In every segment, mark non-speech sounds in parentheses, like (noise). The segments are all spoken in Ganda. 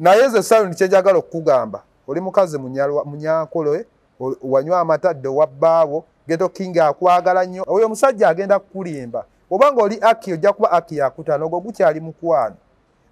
naye nze saloni kyenjagala okukugamba oli mukazi munyalwa- munyankole o- wanywa amatadde owabbaabo geto king akwagala nnyo. Oyo omusajja agenda kukulimba oba nga oli aki ojja kuba aki yakutano ogwo gukyali mukwano.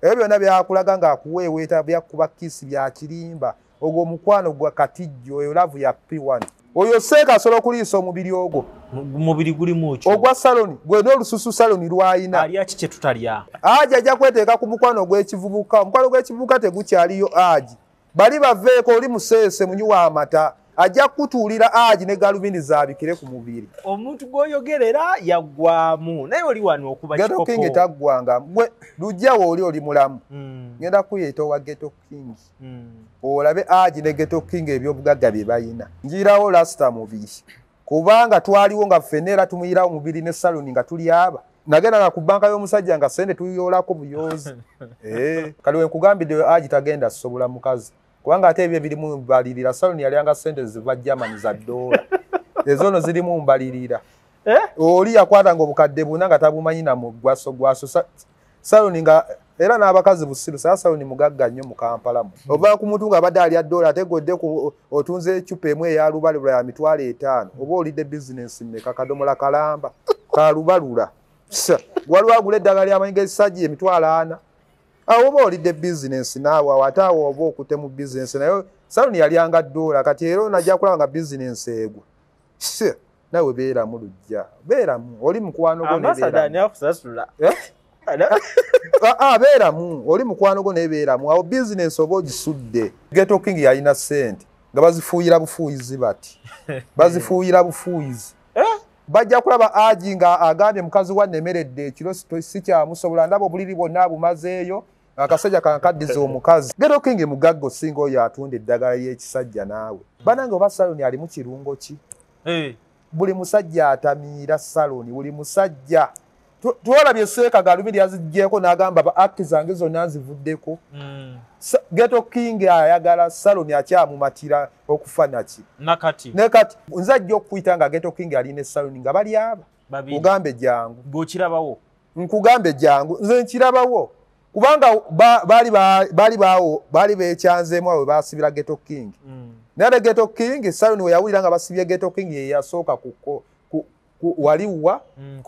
Ebyo byonna byakulaga ngaakuweeweeta byakuba kisi byakirimba ogwo omukwano gwa katijjo oyo lavu ya p1 oyo seeka asobola okuliisa omubiri ogwo. Mubiri gulimu ki ogwa saloni gwe n'olususu saloni lwayina. Alya ki kye tutalya? Aji ajja kweteeka ku mukwano gw'ekivubuka omukwano gw'ekivubuka tegukyaliyo aji. Bali baveeko oli museese munyuwa amata ajja kukutuulira aji ne galubindi zaabikire ku mubiri. Omuntu gw'oyogerera yaggwamu naye oli wano okuba geto king kikopo taggwanga. Gwe lujjawo oli oli mulamu. Mm, ngenda kuyita owa geto king mm. olabe aji ne geto king ebyobugagga bye bayina. Njirawo lasita mubiri kubanga twaliwo nga ffenna era tumuyirawo mubiri ne saloni nga tuli aba. Nagenda nga ku bbanka y'omusajja nga sente tuyoolako buyoozi. (laughs) Eh, kali wenkugambidde aji tagenda sobola mukazi kubanga ate ebyo birimu mbalirira saloni yalyanga sente ziva germany za dola. (laughs) Ezono zirimu mbalirira. Eh? oli yakwatanga obukadde buna nga tabumanyi na mugwaso gwaso Sa- saloni nga era n'abakazi busiru saa saloni mugagga nnyo mu kampala mu. Ova ku muntu ng'abadde alya dola ategodde ku otunze ecupa emu eyalubalula ya mitwalo etaano oba olidde bizinensi mmeka? Kadomola kalamba. (laughs) Kalubalula. Waliwo agula eddagala lyamanyiga esajja emitwalo ana awo oba olidde bizinensi naawe awo ate awo oba okute mu bizinensi naye saloni yalyanga dola kati era onajja kulaba nga bizinensi egwa Sa, nawe beeramu lujja beeramu oli mukwano gwo Eh? (laughs) Ah, ah, beeramu oli mukwano gwo nebeeramu awo bizinensi oba ogisudde geto king yalina sente nga bazifuuyira bufuuyizi bati (laughs) bazifuuyira bufuuyizi. Bajja kulaba aji nga agambye mukazi wannemeredde ekiro si- sikyamusobola ndaba obuliri bwonna abumazeeyo akasajja kankaddiza (laughs) omukazi geto king mugagga osinga oyo atunda eddagala ly'ekisajja naawe. Banange oba saloni alimu kirungo ki? Eh, buli musajja atamiira saloni buli musajja. Twolabye seeka galubindi yaziggyeko n'agamba ba akti zange zonna nzivuddeko. Mm, Sa- geto king ayagala saloni akyamumatira okufa naki nakati ne kati nze ajja okukuyita nga geto king alina esaloni nga bali aba. Babiri. Ugambe jangu nkugambe jangu nze nkirabawo kubanga ba- baali ba- baali bawo baali beekyanzeemu awo basibira geto king. Mm, naye ne geto king saloni we yawulira nga basibye geto king ye waliwa mm,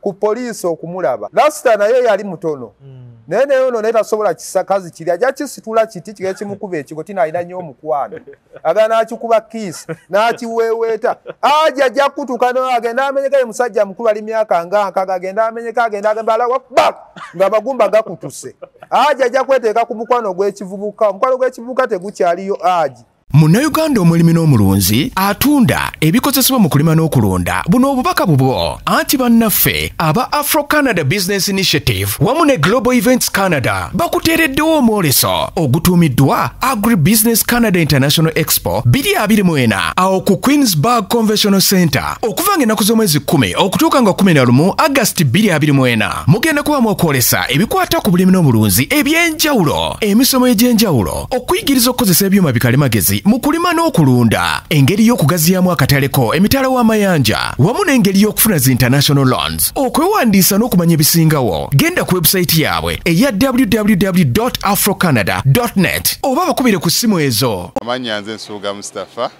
ku poliisi okumulaba. Lasita naye yali mutono. Mm, naye naye ono naye tasobola kisakazi kiri ajja kisitula kiti kiga kimukuba ekigo tina alina nnyo omukwano. Agala n'akikuba kiisi n'akiweeweeta aja ajja kutuuka no agenda amenyeka ye musajja mukulu ali myaka nga nkaga agenda amenyeka agenda agamba alawa bak! Nga amagumba gakutuse. Aja ajja kweteeka ku mukwano gw'ekivubuka omukwano gw'ekivubuka tegukyaliyo aji munnayuganda omulimi n'omulunzi atunda ebikozesebwa mu kulima n'okulunda buno obubaka bubwo. Anti bannaffe aba afro canada business initiative wamu ne global events canada bakuteereddewo omwoleso ogutuumiddwa agri business canada international expo 2024 awo ku queensburg conventional center okuva nga ennaku z'omwezi 10 okutuuka nga 11 agasti 2024 mugenda kubamu okwolesa ebikwata ku bulimi n'obulunzi eby'enjawulo emisomo egy'enjawulo okuyigiriza okukozesa ebyuma bikalimagezi mu kulima n'okulunda engeri y'okugaziyaamu akataleko emitala w'amayanja wamu n'engeri y'okufuna zi international loans. Okwewandiisa n'okumanya ebisingawo genda ku webusayiti yaabwe eya www afrocanada net oba bakubire ku ssimu ezo. Amanya nze nsuuga mustapha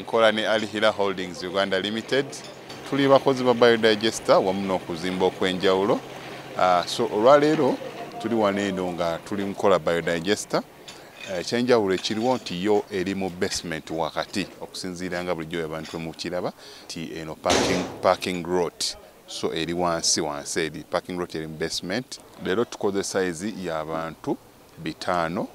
nkola ne alihira holdings uganda limited. Tuli bakozi ba biodigester wamu n'okuzimba okw'enjawulo. Ah, so olwaleero tuli wano eno nga tuli nkola biodigester ekyenjawulo ekiriwo nti yo eri mu basement wakati okusinziira nga bulijjo abantu mukiraba nti eno parking, parking road so eri wansi wansi eri parking road eri mu basement. Leero tukoze size y'abantu bitaano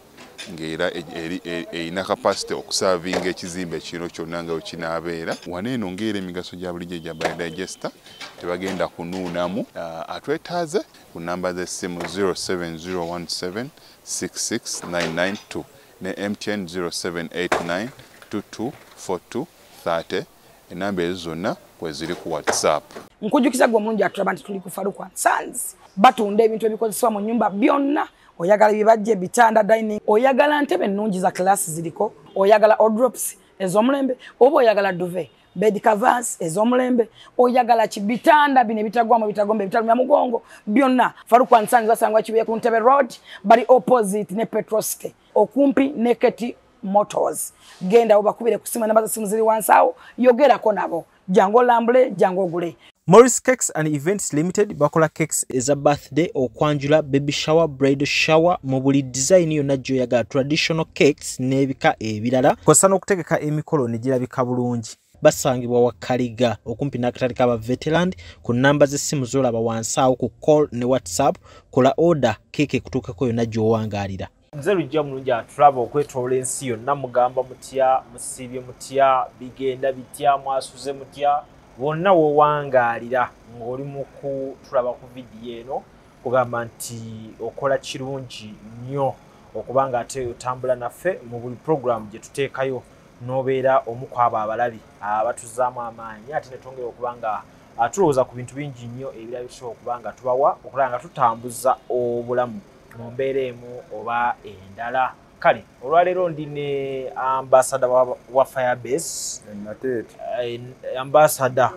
ng'era e- e- erina kapasite okusavinga ekizimbe kino kyonna nga wekinaabeera wano eno ng'era emigaso gya bulijjo egya biodigester tebagenda kunuunamu. Ah, atwetaaze ku namba z'essimu 07017 66992 ne mtn 0789224230 enamba ezo zonna kweziri ku whatsapp. Nkujjukiza gwe omulungi atulaba nti tuli ku faruka sons batunda ebintu ebikozesebwa mu nyumba byonna. Oyagala bibajja ebitanda dining oyagala ntebe ennungi za class ziriko oyagala odrops ez'omulembe oba oyagala duve bed covers ez'omulembe oyagala ki bitanda bino ebitagwamu ebitagomba ebitalumya mugongo byonna. Faruku ansanzi basangwa kibuye ku ntebe road bali opposite ne petrosite okumpi ne keti motors. Genda obakubire ku simu namba zesimu ziri wansi awo yogerako nabo. Jangu olambule jangu ogule. Morris cakes and events limited bakola cakes eza birthday okwanjula baby shower bridal shower mu buli design yonna gyoyagala. Traditional cakes n'ebika ebirala kosa n'okutegeka emikolo ne girabika bulungi basangibwa wakaliga okumpi n'akatale k'aba veteland ku namba z'essimu z'olaba wansi awo ku call ne whatsapp kola order keeke ekutuukako yonna gy'owangaalira nze lujja mulungi atulaba okwetoola ensi yonna mugamba mutya musiibye mutya bigenda bitya mwasuze mutya bonna wowangaalira ng'oli mu kutulaba ku vidiyo eno kugamba nti okola kirungi nnyo okuba nga ate otambula naffe mu buli puroguramu gye tuteekayo n'obeera omu ku abo abalabi abatuzaamu amaanyi ate ne twongera okuba nga ah, tulowooza ku bintu bingi nnyo ebirala bisobola okuba nga tubawa okulaba nga tutambuza obulamu mu mbeera emu oba endala. Kale olwaleero ndi ne ambasada wa, firebase nateete eh, ambasada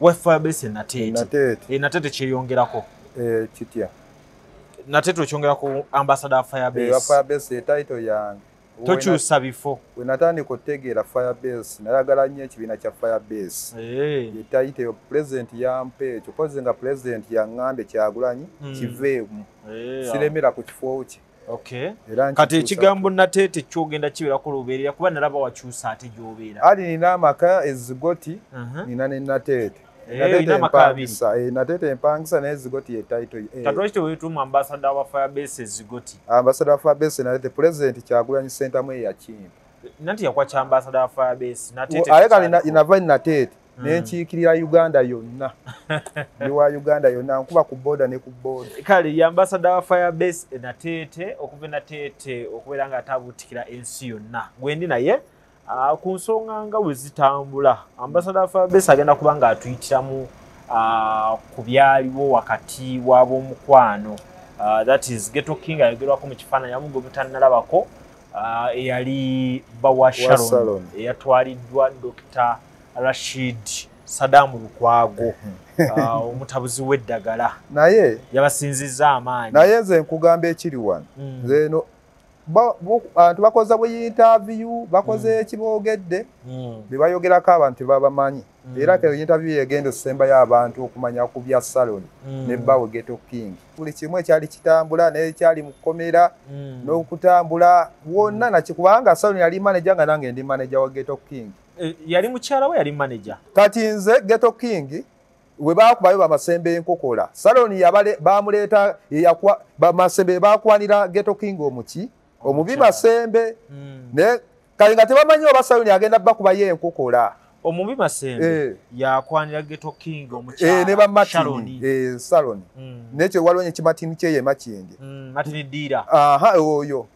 wa firebase enateete nateete enateete kyeyongerako? Eh, kitya? Nateete okyongerako ambasada wa wa firebase firebase etaito yange tokyusa bifo. We natandika okutegeera firebase nayagala nnyo ekibiina kya firebase. Etaito pulezidenti yampa ekyo pozi nga pulezidenti yaŋŋambye kyagulanyi Mm. kiveemu. Eh, siremera ku kifo kye. Kati ekigambo nateete kyogenda kibeerako lubeerera kuba nalaba wakyusa ate gy'obeera. Ali nina amaka ezigoti Mhm. nina ne nateete Eh, abiri. empangisa, eh, empangisa naye ezigoti yetaito kati lwaki teweetuma ambasada wa firebase ezigoti ambasada wa firebase nateete pulezidenti kyagulanyi sentamu eyakimpa nanti yakuwa kya ambasada wa firebase nateete ale kali tekyaliwo. inava nateete Mm. nenkiikirira uganda yonna (laughs) ndi wa uganda yonna nkuba ku boda ne ku boda kale ye ambasada wa firebase enateete okuva enateete okubeera nga atabuutikira ensi yonna gwendi naye ku nsonga nga bwe zitambula ambasada firebase agenda kuba nga atuyitiramu ah, ku byaliwo wakati w'ab'omukwano Ah, that is geto king ayogerwako mu kifaananyi amu gwe mutannalabako ah, eyali bawa sharon eyatwaliddwa dr rashid sadamu lukwago ah, omutabuzi w'eddagala. (laughs) Naye? Yabasinzizza amaanyi. Naye nze nkugamba ekiri wano. Mm. Abantu bakoze bwe yintaviyu bakoze ekiboogedde Mm. bye bayogerako abantu tebabamanyi Mm. era ke yintaviyu yegenda okusembayo abantu okumanya ku bya saloni ne bawe geto king. Buli kimu ekyali kitambula nekyali mu kkomera n'okutambula wonna nakikubanga saloni yali maneja nga nange ndi maneja wa geto king. Eh, yali mukyala we yali manager? Kati nze geto king we bakubayo bamasembe enkokola. Saloni bamuleeta bamasembe bakwanira geto king omuki omubi masembe Mm. ne? Kali nga tebamanyi oba saloni agenda bakubayo enkokola omubi masembe Eh. yakwanira geto king Eh, ne bamatini eh, saloni. Mm. nekyo waliwo ekimatini kyeye makindi Mm, matini ddiira aha oyo.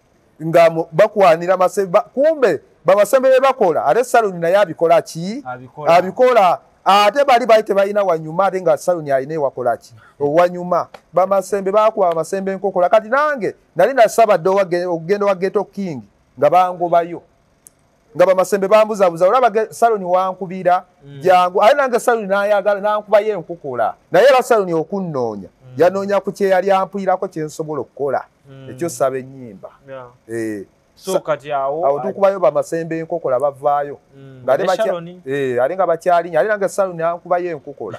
Nga bakwanira masembe kumbe bamasembe be bakola. Ate saloni naye abikola ki? Abikola ate bali bali tebalina wanyuma ate nga saloni alina ewakola ki? Owanyuma. Bamasembe bakuba amasembe enkokola kati nange nali nasabadde okugenda wa geto king nga bangobayo. Nga bamasembe bambuzabuza olaba saloni wankubira Mm. jangu ate nange saloni nayagala nankubayo enkokola naye era saloni okunnoonya yanoonya ku kyeyali ampulirako kyensobola okukola. Mm. ekyo saba ennyimba. Yeah. Eh, so sa- kati awo awo tukubayo bamasembe enkokola bavaayo Mm. Bakya- Sharoni? Eh, ate nga bakyalinya ate nange saloni ankubayo enkokola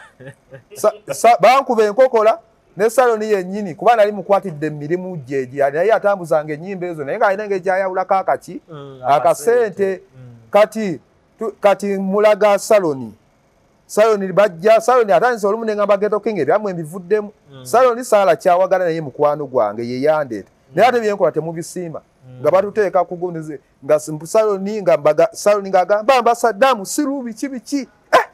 Sa- sa- bankuba enkokola ne saloni yennyini kuba nali mukwatidde emirimu gye gye naye atambuzanga ennyimba ezo naye ng'alina ng'egyayawulako akaki Mm, akasente Mm. kati tu- kati mulaga saloni saloni bajja saloni atandise olumu neŋamba geto king ebyammwe mbivuddemu Mm. saloni saala kyawagala naye mukwano gwange yeyandeeta naye ate byenkola temubisiima nga batuteeka kugundize nga saloni nga mbaga saloni ng'agamba ambasadamu siru biki biki Eh!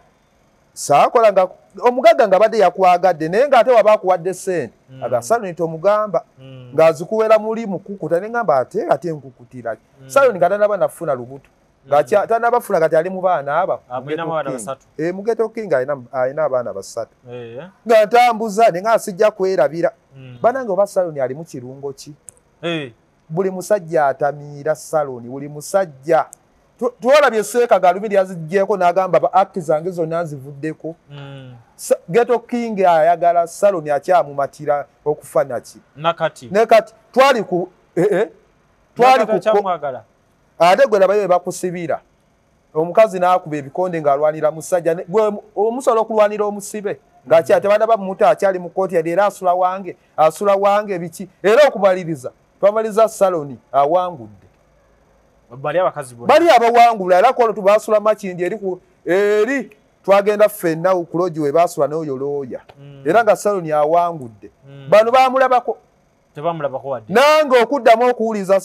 saakola nga omugagga nga badde yakwagadde naye ng'ate waba akuwadde sente Mm. aga saloni tomugamba Mm. ng'azikuwera muli mukukuta ne ngamba ate ate nkukutira Mm. saloni nga tanaba nafuna lubuto nga tanabafuna kati ali mu baana aba basatu. mugeto king alina abaana basatu Eh. nga ntambuza ne nga asijja kwerabira Mm. banange oba saloni ali mu kirungo ki Eh. Buli musajja atamiira saloni buli musajja. Twolabye seeka galumiri yaziggyeko n'agamba ba akti zange zonna nzivuddeko. Mm. Sa- geto king ayagala saloni akyamumatira okufa naki? Ne kati twali ku eh, eh, twali ate gwe labayo bakusibira. Omukazi n'akuba ebikonde ng'alwanira musajja omusobola okulwanira omusibe. Ng'akya tebanda bamuta akyali mu kooti yali era asula wange asula wange biki? Era okumaliriza twamaliriza saloni awangudde. Bali abawangula era kwolwo tubasula makindi eri ku eri twagenda ffenna ku logi we basula n'oyo looya. Mm. era nga saloni awangudde. Mm. bano bamulabako nange okuddamu okuwuliza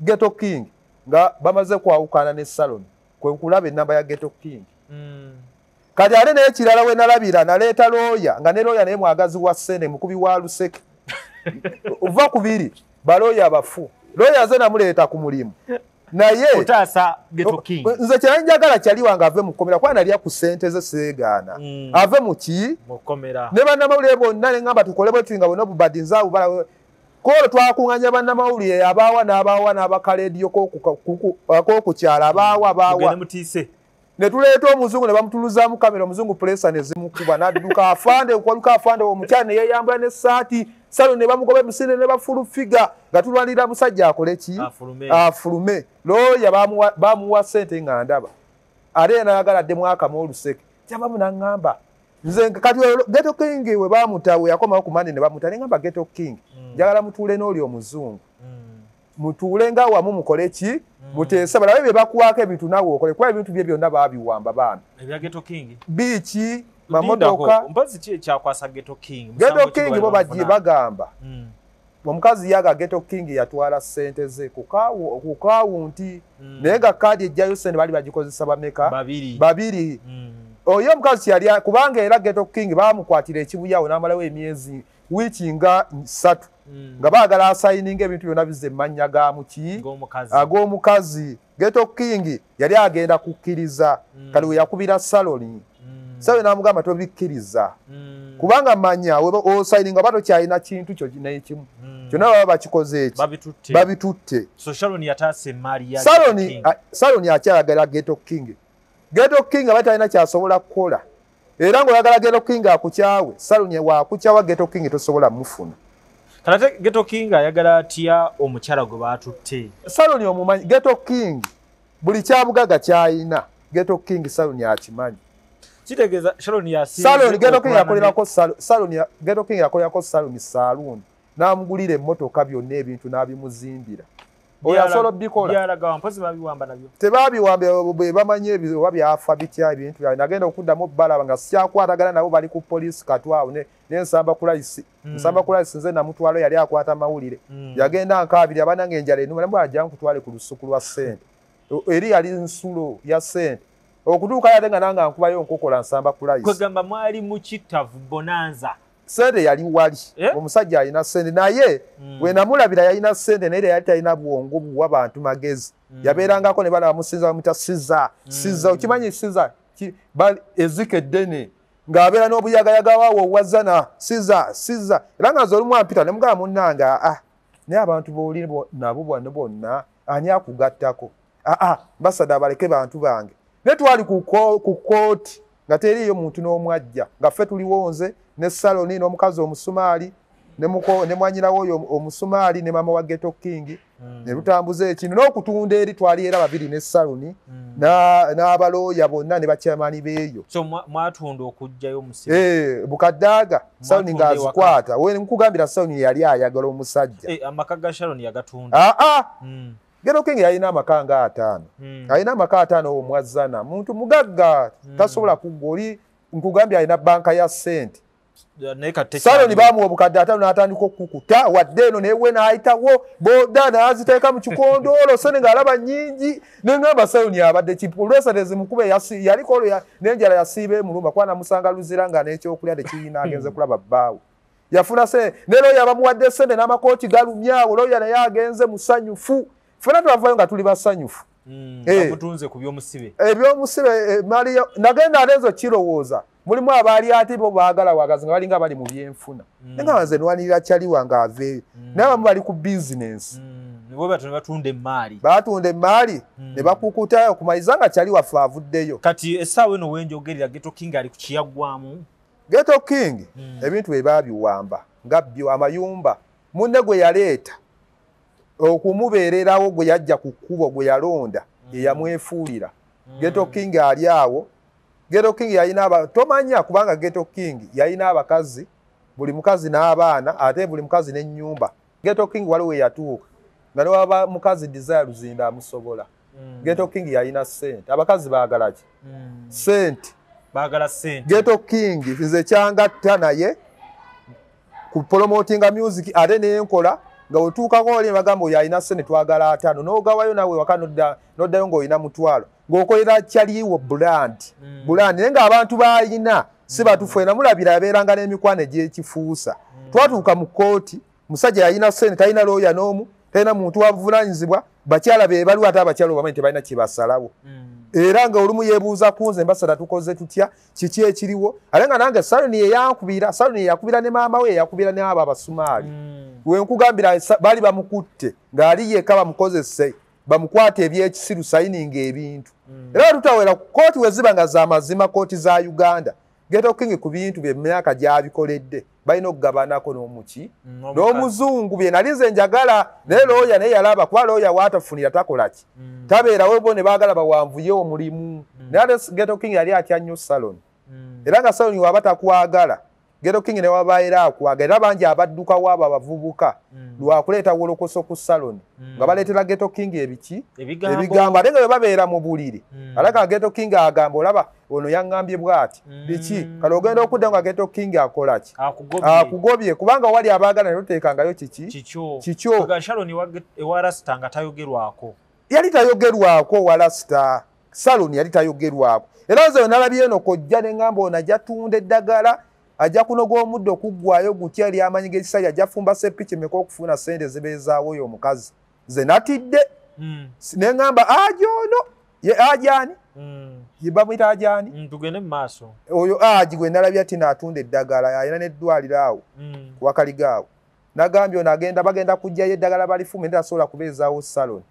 geto king nga bamaze kwawukana ne saloni kwe nkulaba ennamba ya geto king. Mm. kati ate n'ekirala we nalabira naleeta looya nga ne looya naye mwagazi wa ssente mukubi wa luseke. (laughs) Ova kubiri balooya abafu looya ze namuleeta ku mulimu. Naye nze kyanjagala kyali wange ave mu kkomera kuba nalya ku ssente ze seegaana. Mm. ave mu ki? Ne bannamawulire bonna ne ŋŋamba tukole bwe tuti nga bonna obubadi nze abubala kolo twakuŋŋanya bannamawulire abaawa n'abaawa n'abakalediyo k'okukyala abaawa abaawa ne tuleeta omuzungu ne bamutuluzaamu kamera omuzungu pulesa ne zimukuba n'adduka afande kwaluka afande omukyala ne yeeyambula n'essaati salo ne bamugoba emisinde ne bafulufiga nga tulwanirira musajja akole ki? Afulume. looya bamuwa- ssente nga ndaba. Ate ye nayagala addemu akamu oluseke. Kyabamu naŋŋamba nze kati geto king we bamuta we yakomawo ku mande ne bamuta ne ŋŋamba geto king njagala mutuule n'oli omuzungu. Mutuule nga wamu mukole ki? Muteese balabe bye bakuwaako ebintu nawe okole kuba ebintu bye byonna baabiwamba baana. Biiki mamotoka. geto king? Bo bagiye bagamba. Mm. omukazi yaga geto king yatwala ssente ze ku kawu- ku kawunti. Mm. naye nga kaadi ejjayo ssente bali bagikozesa bameka? Babiri. Mm. oyo omukazi kyali kubanga era geto king bamukwatira ekibuyawo n'amalawo emyezi wiiki nga ssatu. Mm. Nga baagala asayininga ebintu byonna bizza emmanya ga muki ag'omukazi. Geto king yali agenda kukkiriza. Mm. kali we yakubira saloni. Mm. saloni n'amugamba tobikkiriza Mm. kubanga manya osayininga ba tokyalina kintu kyo nekimu Mm. kyonna baba bakikoze eki babitutte. Babitutte. So sharon yataasa emaali ya saloni Geto King. a- saloni akyayagala geto king. Geto king aba talina kyasobola kukola. Era ng'oyagala geto king akukyawe saloni wakukyawa geto king tosobola mufuna kalate geto king ayagala atya omukyala gwe baatutte saloni omumanyi geto king buli kyabugaga kyayina. Geto king saloni akimanyi? Kitegeeza saloni geto king yakolerako salo- saloni geto king yakolerako saloni saluuni n'amugulira emmotoka byonna ebintu n'abimuzimbira ne- oyo asobola obikola byalagawa mpozi babiwamba nabyo. Tebabiwambe bwe bamanyi ebyo oba byafa bitya ebintu byawe. Nagenda okuddamu balaba nga sikyakwatagana nabo bali ku poliisi katwawo ne- nensamba kulayisi Mm. nsamba kulayisi nze namutwalo yali akwata mawulire. Mm. yagenda nkaabiri abananga enjala enuma namu ajja nkutwale ku lusuku lwa ssente. Eri yali nsulo ya ssente. Okutuuka yate nga nanga nkubayo nkokola nsamba kulayisi kwegamba mwali mu kitavu bonanza ssente yali wali. Eh? omusajja alina ssente naye Mm. we namulabira yalina ssente naye yali talina bwongo buwa bantu magezi. Yabeerangako ne bana bamusinza bamuta siza siza okimanyi siza ezika eddene ng'abeera n'obuyagayaga waawo owazana siza siza era nga nze olumu ampita ne mugamba munnange aa naye abantu booli bo- nabo bano bonna ani akugattako? Aa mbasada baleke bantu bange. Naye twali ku ko- ku kooti nga teriiyo muntu n'omwajja nga ffe tuliwoo nze ne saloni n'omukazi omusumaali ne mwanyinawo oyo omusumaali ne mama wa geto king ne tutambuza ekintu. N'okutunda eri twali era babiri ne saloni na- n'abalooya bonna ne bakyamaani beeyo mwatunda okugjayo omusibe Eh, bukadaaga saloni ng'azikwata. Nkugambira saloni yali ayagala omusajja. Eh, amaka ga sharon yagatunda. Aa Mm. geto king yalina amaka nga ataano alina amaka ataano omwazana muntu mugagga tasobola kugga oli nkugambye alina banka ya ssente saloni bamuwa obukadde ataano n'atandika okukuta wadde eno newe n'ayitawo boda n'aziteeka mu kikondoolo sene ng'alaba nnyingi neŋŋamba saloni abadde kipulwesatezi mukube yasi- yaliko olwo n'enjala yasiiba emulumba kuba namusanga luzira nga n'ekyokulya tekiyina agenze kulaba bbaawe yafuna se ne looya bamuwadde sente n'amakooti galumyawo looya naye agenze musanyufu. Ffena twavayo nga tuli basanyufu. Eh. bamutunze ku by'omusibe. Ebyomusibe eh, maliyo nagenda ate nze kirowooza mulimu abaali ati bo baagala wagazi nga balinga bali mu byenfuna. Naye nga nze nwanirira kyali wange aveeyo naye abamu bali ku bizinensi Mm. bwe batunda emmaali. Batunda emaali Mm. ne bakukutayo kumaliza nga kyali waffe avuddeyo. Kati essaawa eno wenjogerera geto king ali ku kiyaggwamu geto king Mm. ebintu bye baabiwamba nga byo amayumba. Munne gwe yaleeta okumubeererawo gwe yajja ku kkubo gwe yalonda yeyamwefuulira geto king ali awo geto king yalina aba tomanya kubanga geto king yalina abakazi buli mukazi n'abaana ate buli mukazi n'ennyumba. Geto king waliwo yatuuka nga newaba mukazi desire luzinda amusobola. Geto king yalina sente abakazi baagala ki? Sente baagala sente geto king nze kyangatta naye ku promotinga music ate nenkola nga wetuukako oli bagamba oyo alina sente twagala ataano n'ogawayo nawe waka nodda- noddayo ng'olina mutwalo ng'okolera kyaliwo brand Mm. brand naye ng'abantu baalina si batufu ena mulabira yabeeranga n'emikwano egy'ekifuusa. Twatuuka mu kooti musajja yalina sente talina looya n'omu talina muntu wavunanyizibwa bakyala be baliwo ate abakyala obamanyi tebalina kyebasalawo Mm. era nga olumu yeebuuza ku nze mbasala tukoze tutya? Kiki ekiriwo? Ate nga nange saloni yeyankubira saloni yeyakubira ne maama we yeyakubira n'abo abasumaali. Mm. wenkugambira baali bamukutte ng'ali yekka bamukozese bamukwata ebyekisiru sayininga ebintu. Era tutawera kooti we ziba nga za mazima kooti za uganda. Geto king ku bintu bye myaka gyabikoledde balina okugabanako n'omuki Mm, n'omuzungu bye nali nze njagala naye looya naye yalaba kuba looya waatafunira takola ki? Mm. tabeerawo bo ne baagala bawanvuye omulimu. Naye ate geto king yali atya nnyo saloni Mm. era nga saloni waba takwagala geto king ne waba era akwagala era bangi abaddukawo abo abavubuka Mm. lwakuleeta wolokoso ku saloni Mm. nga baleetera geto king ebiki? Ebigambo. ate nga bwe babeera mu buliri. Mm. ate nga geto king agamba olaba ono yaŋŋambye bw'ati. Mm. biki? Kale ogenda okudda nga geto king akola ki? Akugobye. Kubanga wali abaagala ne toteekangayo kiki kikyo. Kikyo. Nga tayogerwako. Yali tayogerwako wala sita saloni yali tayogerwako. Era nze nalabye eno kojja neŋŋamba ono ajja tunda eddagala ajja kunoga omuddo okuggwayo gutya eri amanyi g'ekisajja ajja fumba sepiki meka okufuna sente zibeezaawo oyo omukazi nze natidde Mm. Si- neŋŋamba aji ono ye ajaani Mm. ye bamuyita ajaani Mm, tugende mu maaso oyo aji gwe nalabye ati naatunda eddagala alina n'eddwaliro awo Mm. wakaligaawo nagambye ono agenda bagenda kujjayo eddagala balifuma nti tasobola kubeezaawo saloni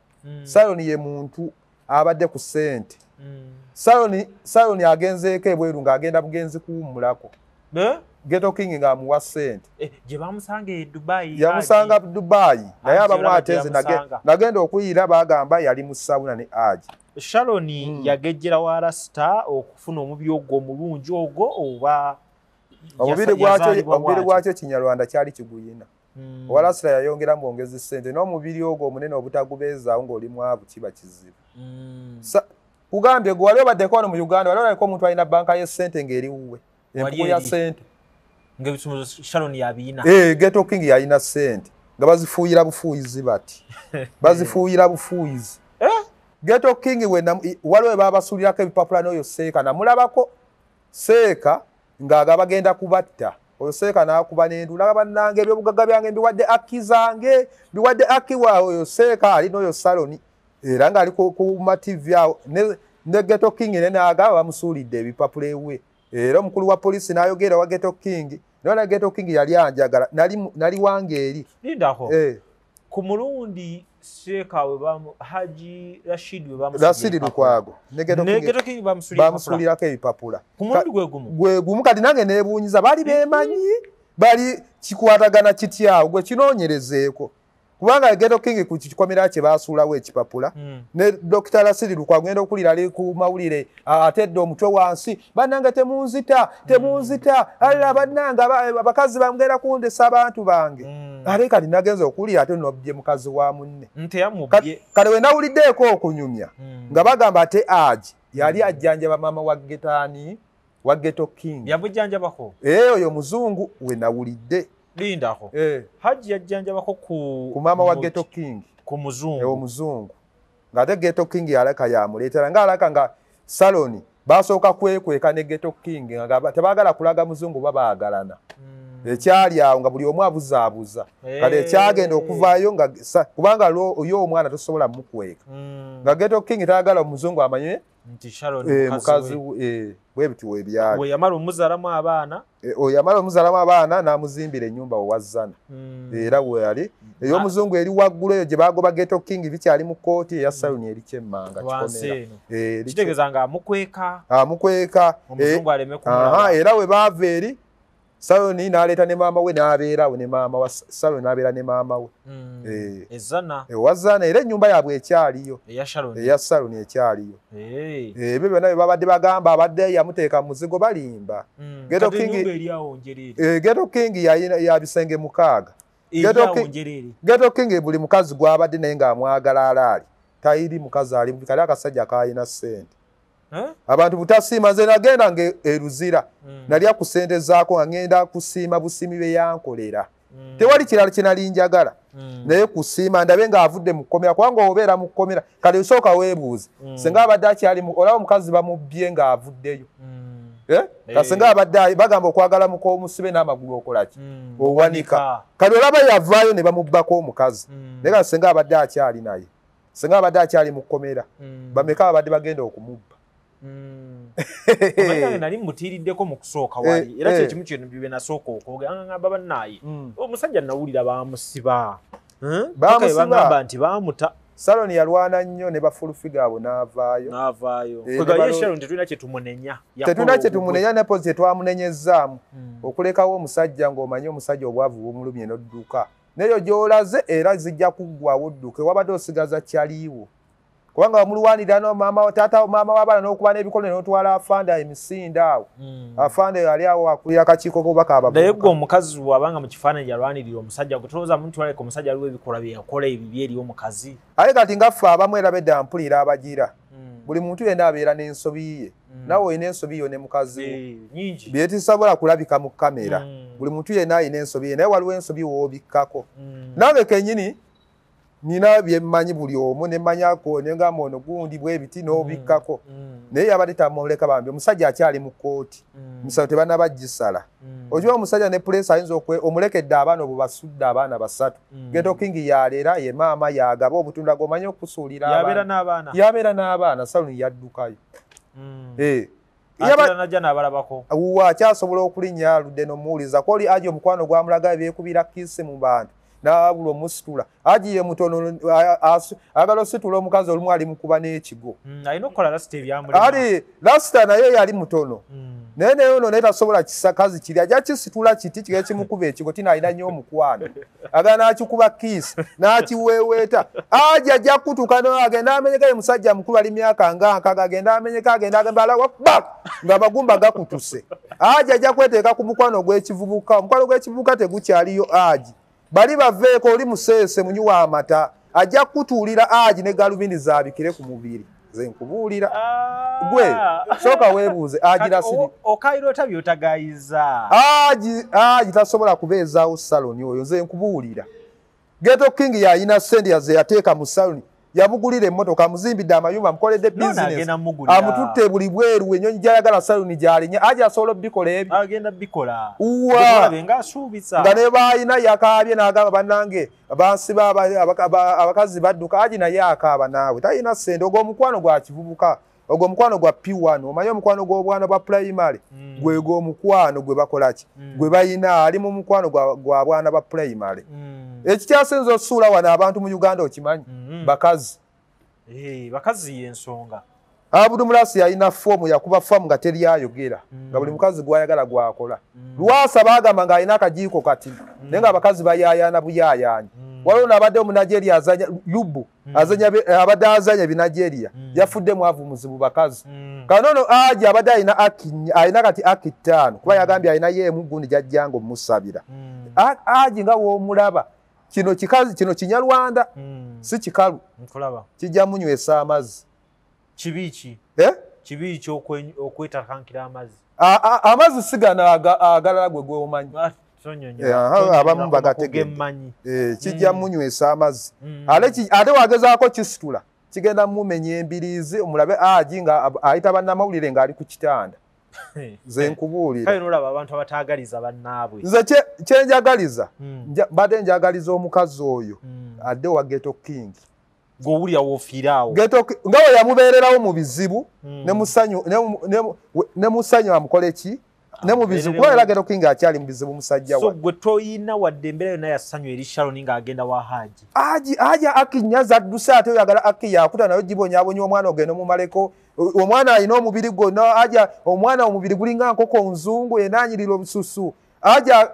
saloni ye muntu abadde ku ssente Mm. saloni saloni agenzeeko ebweru ng'agenda bugenzi kuwummulako? Geto king ng'amuwa ssente Eh, gye bamusanga e dubayi yamusanga dubayi naye Haji abamu olaba ate nze nagenda okuyira bagamba yali mu sawuna ne aji. Shaloni Mm. yagejjera wa rasita okufuna omubiri ogwo omulungi ogwo oba omubiri gwakyo kinyarwanda kyali kiguyina. Mm. owalasira yayongera mwongezi ssente n'omubiri ogwo omunene obutagubeezaawo ng'oli mwavu kiba kizibu. Mm. Kugambye gwe wali obaddeko wano mu uganda wali obaliko omuntu alina banka y'essente ng'eri wuwe. Wali empuku ya shaloni yabiina Eh, geto king yalina ssente. Nga bazifuuyira bufuuyizi bati. (laughs) Bazifuuyira bufuuyizi. Eh? geto king waliwo babasuulirako ebipapula n'oyo seeka. Namulabako seeka ng'aga bagenda kubatta. Oyo seeka n'akuba n'endu laga bannange ebyobugagga byange mbiwadde aki zange mbiwadde aki waawe oyo seeka ali n'oyo saloni. Era ng'ali ku mativi awo. Ne ne geto king ne n'agamba bamusuulidde ebipapula ewe era omukulu wa polisi n'ayogera wa geto king. Naye na geto king yali anjagala nali wange eri. Lindako Eh, ku mulundi seeka we haji rashid we bamusulira rasidi empapula. lukwago. Bamusuulirako ebipapula ku mulundi gwe gumu? gwe gumu kati nange nebuunyiza bali bemanyi? Bali kikwatagana kityawo gwe kinoonyerezeeko kubanga geto king ku kikomera kye basuulawo ekipapula Mm. ne dr lasiri lukwa genda okulira ali ku mawulire atedde omutwe wansi bannange temunzita temunzita alala bannange aba- abakazi bamugenda kundesa abantu bange. Mm. ate kati nagenza okuwulira ate nobye mukazi wa munne. Kale we nawuliddeeko okunyumya Mm. nga bagamba ate aji yali ajjanjaba maama wa getaani wa geto king. Yabujjanjabako? Ee oyo muzungu we nawulidde lindako. Eh, haji yajjanjabako ku maama wa geto king. ku muzungu. Muzungu ng'ate geto king yalaka yamuleetera ng'alaka nga saloni basooka kwekweka ne geto king nga ba- tebaagala kulaga muzungu ba baagalana. Mm. ekyali awo nga buli omu abuzaabuza. Kale Eh. ekyagenda okuvaayo nga kubanga oyo omwana tosobola mukweka Mm. nga geto king tayagala omuzungu amanye nti sharon Eh, mukazi we eh, bwe bityo webyali we yamala omuzaalamu abaana. Eh, oyo yamala omuzaalamu abaana n'amuzimbira ennyumba wewazzana Mm. era we yali. Ey'omuzungu eri waggulu eyo gye bagoba geto king bikyali mu kooti eya saloni eri kyemmanga kitegeeza nga amukweka. Amukweka era we baava eri saloni n'aleeta ne maama we n'abeerawo ne maama wa saloni n'abeera ne maama we Mm. Eh. ezana ewazaana era ennyumba yaabwe ekyaliyo eya sharon eya saloni ekyaliyo Eh. ebyo byonna bye babadde bagamba abadde yamuteeka mu muzigo balimba Mm. Ghetto King- Eh, geto king yayina ya bisenge mukaaga eri Ghetto King- geto king buli mukazi gwabadde naye ng'amwagala alaali tayiri mukazi ali kali akasajja kaalina ssente Eh? Abantu butasiima nze nagenda nga eruzira Mm. nalya ku ssente zaako nga ngenda kusiima busimi bye yankolera Mm. tewali kirala kye nali njagala Mm. naye kusiima ndabe ng'avudde mu kkomera kubanga obeera mu kkomera kale osooka weebuuze singa abadde akyali olaba omukazi bamubbye ng'avuddeyo. Eh? Eh. kasinga abadde ayi- bagamba okwagala mukomusibe n'amagulu okola ki Mm. owanika kale olaba yavaayo ne bamubbako omukazi naye kati singa abadde akyali naye singa abadde akyali mu kkomera bameka abadde bagenda okumubba. Omanyi nali mutiiriddeko mu kusooka wali Eh, era eh. kyekimu kino bye nasooka okwogera nga ngamba bannaaye Mm. omusajja nawulira baamusiba. Bamusiba? bagamba nti baamuta saloni yalwana nnyo ne bafulufiga abo n'avaayo. N'avaayo. Eh, kwega ne balo- ye sharon tetulina kyetumunenya tetulina kye tumunenya nepozi kye twamunenyezaamu Mm. okulekawo omusajja ng'omanyi omusajja obwavu bumulumye n'odduka. Nayo gy'olaze era zijja kuggwawo odduke wabadde osigaza kyaliiwo kubanga wamulwanirira no maama wa- taata maama w'abaana n'okuba n'ebikolo n'otwala afande emisinde awo. Mm. afande yali awo akulira akakiiko kobaka naye gwe omukazi wabanga mu kifaananyi yalwanirira omusajja gwe tolowooza mutwaleka omusajja aliwo ebikolwa bye yakola ebibi eri omukazi. Ate kati nga ffe abamu era bedda mpulira abagira. Mm. buli muntu yenna abeera n'ensobi ye. Mm. nawe olina ensobi yo ne mukazi wo. Byetisobola kulabika mu kamera. Buli muntu yenna alina ensobi ye naye waliwo ensobi woobikkako nange kenyini nina byemmanyi buli omu nemmanyako nengamba ono gundi bwebiti n'obikkako Mm. naye yabadde tamuleka bambi omusajja akyali mu kooti Mm. misalo tebannaba gisala Mm. okiba omusajja ne pulesi ayinza okwe omulekedde abaana obwo basudde abaana basatu Mm. geto kingi yaleera ye maama yagaba obutunda gwomanyi okusuulira yabeera abaana. n'abaana saluni yaddukayo Mm. Eh. ate Yaba- era najja n'abalabako wa akyasobola okulinnya aludde n'omuwuliza kwoli aji omukwano gwamulaga byekubira kisi mu bantu n'abula omusitula. Aji ye mutono a- asu- ayagala ositula omukazi olumu ali mukuba n'ekigo. Mm, ali lasita naye yali mutono. Mm. naye naye ono naye tasobola kisakazi kiri ajja kisitula kiti kiga kimukuba ekigo tina alina nnyo omukwano. Agala n'akikuba kiisi n'akiweeweeta aji ajja kutuuka agenda amenyeka ye musajja mukulu ali myaka nga nkaga agenda amenyeka agenda agamba alawa ba nga amagumba gakutuse. Aji ajja kweteeka ku mukwano gw'ekivubuka omukwano gw'ekivubuka tegukyaliyo aji bali baveeko oli museese munyuwa amata ajja kutuulira aji ne galubindi zaabikire ku mubiri. Ze nkubuulira. Ah. gwe sooka weebuuze agira (laughs) Kati siri o- okaayirota byotagayiza aji tasobola kubeezaawo saloni oyo nze nkubuulira. Geto king yalina sente yaze yateeka mu saloni yamugulira emmotoka amuzimbidde amayumba amukoledde bizinesi amututte buli bweru enyonyi gyayagala saloni gyalinya aji asobola obikola ebyo. Nga ne baayina yakaabye n'agamba bannange bansiba aba- abaka- aba- abakazi badduka aji naye akaaba naawe. Talina sente ogwo omukwano gwa kivubuka ogwo omukwano gwa p1 omanyi omukwano gw'obwana bwa primary? Mm. gwe gw'omukwano gwe bakola ki? Mm. gwe bayina ali mu mukwano gwa bwana ba primary Mm. ekikyasinza osuula wano abantu mu uganda okimanyi Mhm. bakazi Eh, bakazi y'ensonga abudumulasi yalina foomu yakuba foomu nga teri ayogera Mm. nga buli mukazi gwayagala gwakola lwasa bagamba ng'alina akajiiko kati naye nga abakazi bayayaana buyayaanyi Mm. waliwo naabadde omunigeria azanya azanya bi- abadde azanya binigeria yafudde mwavu muzibu bakazi Mm. kanono aji abadde alina kati aki ttaano kuba yagambye alina yeemu gundi jajjanga omusabira Mm. A- aji nga woomulaba kino kikazi kino kinyalwanda Mm. si kikalu. Kijja munywesa amazzi. Kibi ki? Eh? kibi ki okwe- okwetakankira amazzi? Amazzi si gano aga- agalala gwe Ah, tonnyonnyola, Eh, abamu gemmanyi. Eh, kijja munywesa amazzi. Mm. ate wagezaako kisitula? Kigenda mumenya embiriizi omulabe aji nga ab- ayita bannamawulire ng'ali ku kitanda (laughs) nze kale nkubuulira nolaba abantu abataagaliza bannaabwe nze kye- kyenjagaliza Mm. nja- mbadde njagaliza omukazi oyo Mm. adde wa geto king woofiiraawo Ghetto Ki- nga we yamubeererawo mu bizibu Mm. ne musanyu ne mu- ne mu- we- ne mu bizibu kuba era Ghetto King akyali mu bizibu musajja so wa gwe toyina wadde embeera yonna ya ssanyu eri shaloni ng'agenda wa haaji aji aja aki nyaza adduse ate oyagala aki yakuta nayo gibonyaabonya omwana ogenda omumaleko. Omwana alina omubiri gwonna aja omwana omubiri gulinga nkoko nzungu enanyirira obususu. Aja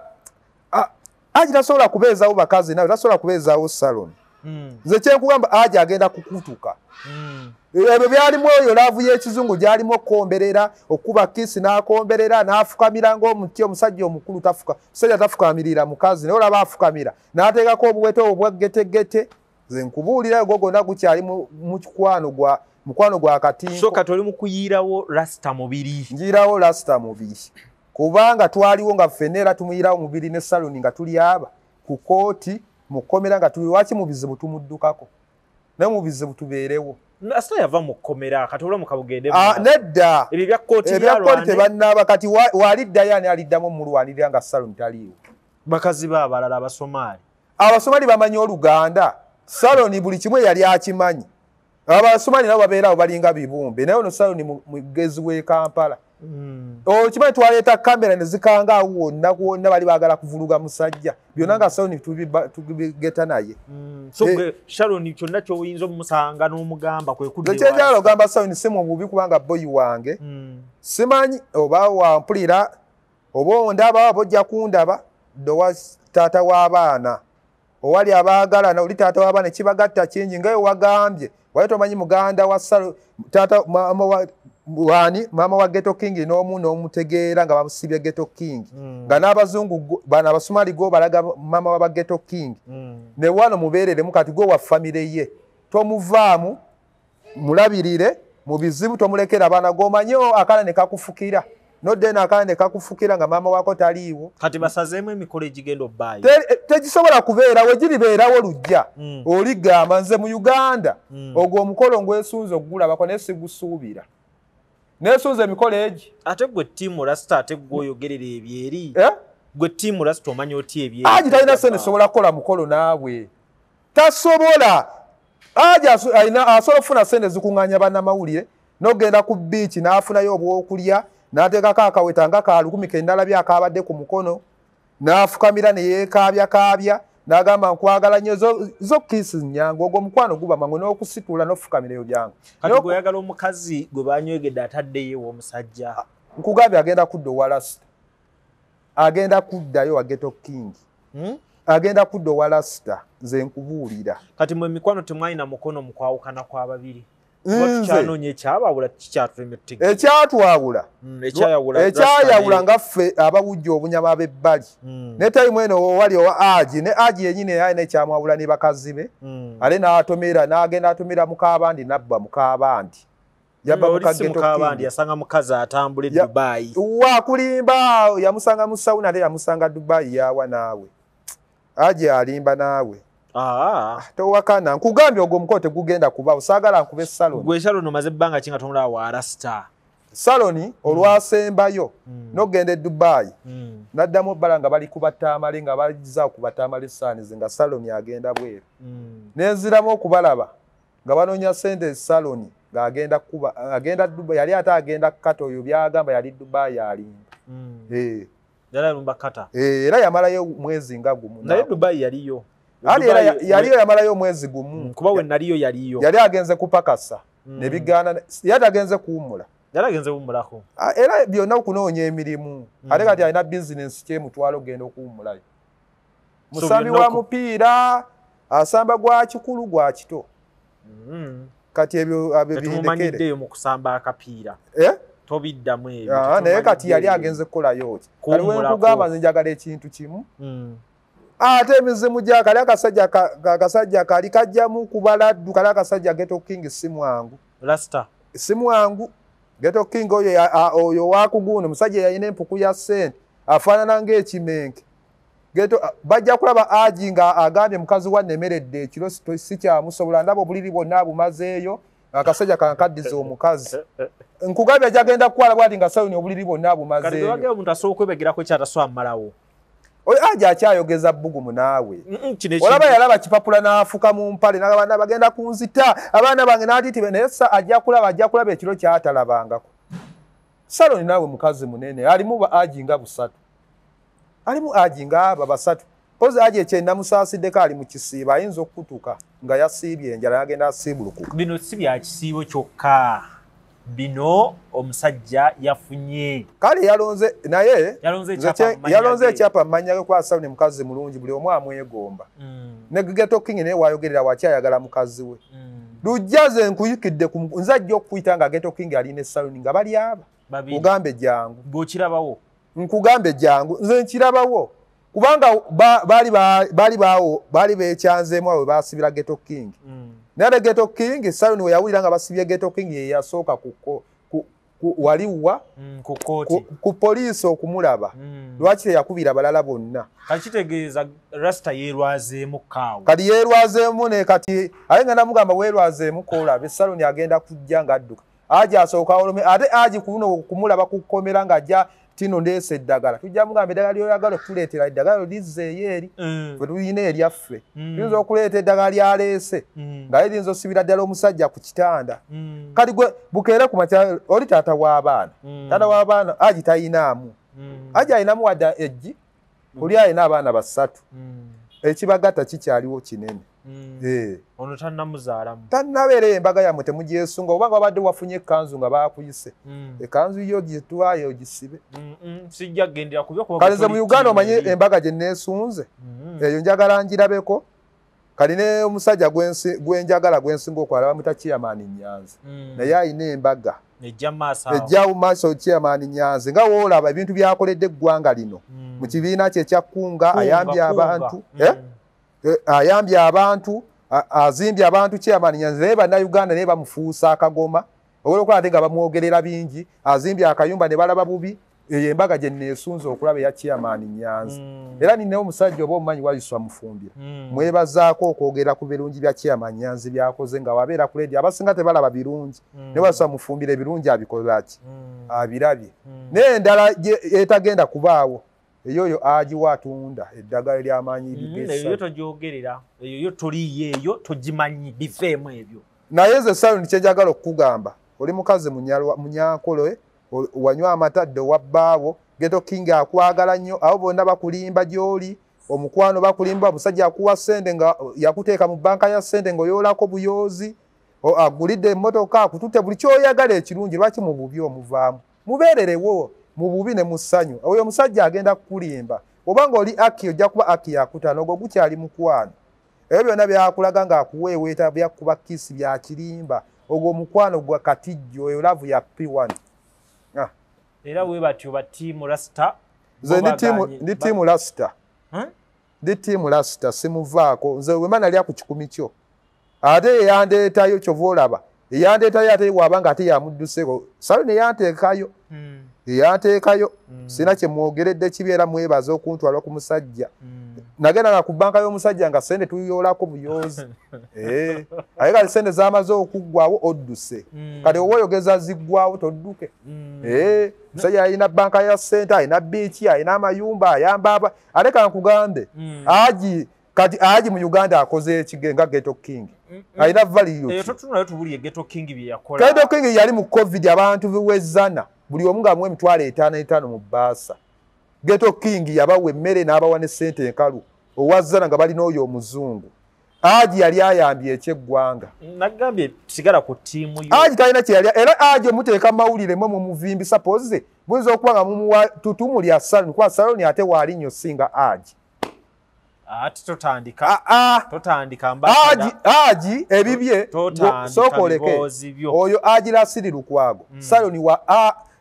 aji tasobola kubeezawo bakazi nawe tasobola kubeezawo salon Mm, nze kyenkugamba aji agenda kukutuka. Mm. ebyo byalimu oyo laavu y'ekizungu gyalimu okukomberera okuba kisi n'akomberera n'afukamira ng'omuti omusajja omukulu tafuka musajja tafukamirira mukazi naye olaba afukamira n'ateekako obuwete obwo bwaggetegete ze nkubuulira gwo gonna gukyali mu mukwano gwa mukwano gwa so katinko. Kati oli mu kuyiirawo rasita mubiri. Njirawo lasita mubiri. Kubanga twaliwo nga ffenna era tumuyirawo mubiri ne saloni nga tuli aba ku kooti mu kkomera nga tuli waki mu bizibu tumuddukako? Naye mu bizibu tubeerewo. Asita yava mu kkomera kati olwa mukabugende Ah, nedda. Ebyo ebya kkooti ebyakkooli byalwane tebannaba kati wa- waliddayo ani aliddamu mulwanirira nga saloni taliiwo? Bakazi be abalala abasomaali abasomali bamanyi oluganda. Saloni buli kimu yali akimanyi. Abasomali nabo babeerawo balinga bibumbe. Naye ono saloni mu- mugezi w'e kampala. Okimanyi twaleeta kamera ne zikanga awo wonna wonna bali baagala kuvuluga musajja. Byonna nga saloni tubigeta naye. Mm. Eh. shaloni kyonna kyoyinza omusanga n'omugamba kwe kudda nze kyenjala ogamba saloni si mu bubi kubanga boyi wange. Mm. simanyi oba wampulira oba ondaba oba ojja kundaba ddowa taata w'abaana. Owali abaagalana oli taata w'abaana ekibagatta kingi ngayo wagambye. Wali tomanyi muganda wa taata wani maama wa geto king n'omu n'omutegeera nga bamusibye geto king. Mm. nga n'abazungu go- bano abasomali go balaga maama wa bageto king. Mm. ne wano mubeereremu kati gwe wa famire ye. Tomuvaamu mulabirire mu bizibu tomulekera baana g'omanyi o akaana ne kakufukira. Noddeeno akaana ne kakufukira nga maama waako taliiwo. Kati basazeemu emikolo egigenda obbaayo. Te- tegisobola kubeerawo egiribeerawo lujja Mm. oligamba nze mu uganda. Mm. ogwo omukolo ngwesunza okugulabako naye sigusuubira nesunza emikolo egi. Ate gwe ttiimu rasita ate gwe oyogerera ebyeri. Eh? gwe ttiimu rasita omanyi oti ebyeri aji talina sente sobola kukola mukolo naabwe. Tasobola. Aji asobola okufuna sente zikuŋŋanya bannamawulire n'ogenda ku biiki n'afunayo obwokulya n'ateekako akaweta nga ka lukumi kendalabye akabadde ku mukono n'afukamira ne yeekaabyakaabya n'agamba nkwagala nnyo zo- kiisi nyangu ogwo omukwano guba mangu n'okusitula n'ofukamira eyo byangu. Kati gwe oyagala omukazi gwe banywegedde ataddeyo ew'omusajja nkugambye agenda kudda owa lasita agenda kuddayo wa geto king. Hmm? agenda kudda owa lasita nze nkubuulira. Kati mwe emikwano temwalina mukono mu kwawukana kw'ababiri Tukyanonya ekyabawula kikyatulemye tutegeera ekyatwawula ekyayawula ekyayawula nga ffe abawujja obunyama b'ebbali. Mm. ne tayimu eno owali owa agi ne agi yenyini alina ekyamwawula ne bakazi be. Ate n'atomera n'agenda atomera mukabandi nabba mukabandi. Yabba olisi mukabandi yasanga mukazi atambula e Ya- dubayi wakulimba yamusanga mu sawuna ate yamusanga dubayi yawa naawe. Agi alimba naawe. Towakana nkugambye ogwo omukolo tegugenda kubawo saagala nkube saloni gwe shalono omaze ebbanga ki nga tomulaba wa rasita saloni olwasembayo Mm. n'ogenda e dubayi Mm. naddamu obbala nga bali kubatamale nga bagiza okubatamala esaanizi nga saloni agenda bweru. Mm. nenziramu okubalaba nga banoonya sente saloni ng'agenda kuba agenda Dubai yali ate agenda kata oyo byagamba yali Dubai alimba. Eh, eh, era yamalayo mwezi nga gumu naye na- dubayi yaliyo Ali era ya- Dubai- yaliyo yamalayo omwezi Mm, gumu. Kuba we naliyo yaliyo. yali agenze kupakasa. Mm. ne bigaana yali agenze kuwummula. Yali agenze bummulako Ah, era byonna okunoonya emirimu. Mm. ate kati alina bizinesi kyemutwala okugenda okuwummulayo. So musambi byonna wa mupiira asamba gwa kikulu gwa kito. Mm. kati ebyo abyo mu kusamba akapiira. Eh? tobiddamu ebyo Ah, naye kati yali agenze kukolako ki Kuwummulako. aliwenkugamba nze njagala ekintu kimu. Mm. Ate emizimu gya kali akasajja ka- ka- akasajja kali kajjamu kubaladdu kali akasajja geto king si mwangu. Rasita si mwangu. Geto king oyo oyo wakuguno musajja yalina empuku ya sente afaanana ng'ekimenke. Geto bajja kulaba agi nga agambye mukazi wannemeredde ekiro si- sikyamusobola ndaba obuliri bwonna bumazeeyo akasajja kankaddiza omukazi. Nkugambye gyagenda kukwala bwati nga sayoni obuliri bwonna kati oyo aji akyayogeza bugumu naawe. Mm, kino olaba yalaba kipapula n'afuka mu mpale n'abaana bagenda ku nzita abaana bange n'atitibe naye sa ajja kulaba ajja kulaba ekiro kyatalabangako. Saloni naawe mukazi munene alimu ba aji nga busatu. Alimu aji nga aba basatu. Pozi aji ekyendamusaasiddeko ali mu kisiibo ayinza okukutuka nga yasiibye enjala yagenda asiibulukuka bino si bya kisiibo kyokka bino omusajja yafunye. Kale yalonze naye Yalonze nze ekyapa kye- mu mannya yalonze ge. ekyapa mu mannya ge kwa saloni mukazi mulungi buli omu amwegomba. Mm, ne geto king naye wayogerera wakyayagala mukazi we. Mm. lujja ze nkuyikidde ku- nze ajja okukuyita nga geto king alina esaluni nga bali aba. Babiri. Ugambe jangu bw'okirabawo nkugambe jangu nze nkirabawo. Kubanga ba- baali ba- baali bawo baali bekyanzeemu awo basibira geto king Mm, naye geto king saluni we yawulira nga basibye geto king ye yasooka ku, ku, ku, ku, waliwa mm, ku ku, ku poliisi okumulaba. Mm. lwaki teyakubira balala bonna? Kakitegeeza rasita yeerwazeemu kaawo kati yeerwazeemu ne kati aye nga namugamba weerwazeemu koolaba esaloni agenda kujja ng'adduka aji asooka olume ate aji kuno kumulaba kukomera ng'ajja tino ndeesa eddagala. Tujja mugamba eddagala lyoyagala okutuleetera eddagala lizzeeyo eri Mm, bwe tulina eryaffe Mm. tuyinza okuleeta eddagala lyaleese mm, nga lirinza osibira ddala omusajja ku kitanda. Mm, kati gwe bukeere ku makya oli taata w'abaana. Mm. taata w'abaana aji tayinaamu. Mm, aji alinamu wadde eggi oli alina abaana basatu. Mm, ekibagatta kikyaliwo kinene. mm. Ono tannamuzaalamu tannabeera embaga yammwe temugyesunga obanga wabadde wafunye ekkanzu nga baakuyise. Mm, ekanzu yo gitwaye ogisibe. Mm, mm, sijja kugendera ku byo kale ze mu uganda omanye embaga gye neesunze? Eyo njagala ngirabeko. Kali ne omusajja gwenjagala gwensinga okwala bamuta chairman nyanzi naye alina embaga. Ejja ejjawo maaso chairman nyanzi nga woolaba ebintu byakoledde eggwanga lino. Mm. mu kibiina kye ekyakkunga Kunga, ayambye abantu. Mm. eh? Eh, ayambye abantu azimbye abantu chairman nyanzi naye bannayuganda naye bamufuusa akagoma. Olwokuba ate nga bamwogerera bingi azimbye akayumba ne balaba bubi eyo embaga gye neesunze okulaba eya chairman nyanzi Mm. era ninawo omusajja oba omumanyi waliswa mufumbira Mm. mwebazaako okwogera ku birungi bya chairman nyanzi byakoze nga wabeera ku ledi. Abasinga tebalaba birungi. Mm. ne waliswa mufumbira ebirungi abikolaki Mm. abirabye. Naye endala etagenda kubaawo eyoyo agiwa atunda eddagala ery'amaanyi ligesa eyo yo togyogerera eyo yo toliyo eyo togimanyi bifeemu ebyo. Naye nze saloni kyenjagala okukugamba oli mukazi o- wanywa amatadde owabbaawo geto king akwagala nnyo abo bonna bakulimba gy'oli omukwano bakulimba omusajja akuwa sente nga yakuteeka mu banka ya sente ng'oyoolako buyoozi agulidde emmotoka akutute buli kyoyagala ekirungi lwaki mu bubi omuvaamu? Mubeererewo mu bubi ne mu ssanyu. Oyo omusajja agenda kukulimba obanga oli aki ojja kuba aki yakutana ogwo gukyali mukwano. Ebyo byonna byakulaga ng'akuweeweeta byakuba kisi byakirimba ogwo omukwano gwa katijjo eyo lavu ya p1 Ah, era we batyo batiimu rasita nze ndi tiimu- ndi tiimu lasita ndi tiimu lasita simuvaako. Nze wema nalya ku kikumi kyo. Ate eyandeetayo kyova olaba. Eyandeetayo ate wabanga ate yamudduseko salo neyanteekayo eyanteekayo sina kyemwogeredde kibi era mwebaza okuntwala ku musajja. Nagenda nga ku banka y'omusajja nga sente tuyoolako buyoozi. (laughs) Eh, aye kati sente zamaze okuggwawo odduse. Kati oba oyogeza ziggwawo todduke. Eh, musajja alina banka ya sente alina biiki alina amayumba ayamba aba ate kankugambe aji kati aji mu uganda akoze ekige nga geto king. Alina eyo valiyo totunayo tubuli egeto king bye yakola. Geto king yali mu covid abantu biwezana buli omu ngaamu emitwalo etaano etaano mu baasa geto king yabawa emmere n'abawa ne sente enkalu owazana nga balina oyo omuzungu. Aji yali ayambye ekyeggwanga. Nagambye sigala ku ttiimu aji talina kyeyali era aji muteeka mawulire mwe mumuvimbisa poze muyinza okuba nga mumuwa tutumu lya saloni kuba saloni ate waali nnyo singa aji totandika. Ah, ah. aji aji ebibye biboozi byo. oyo aji lasiri lukwago saloni wa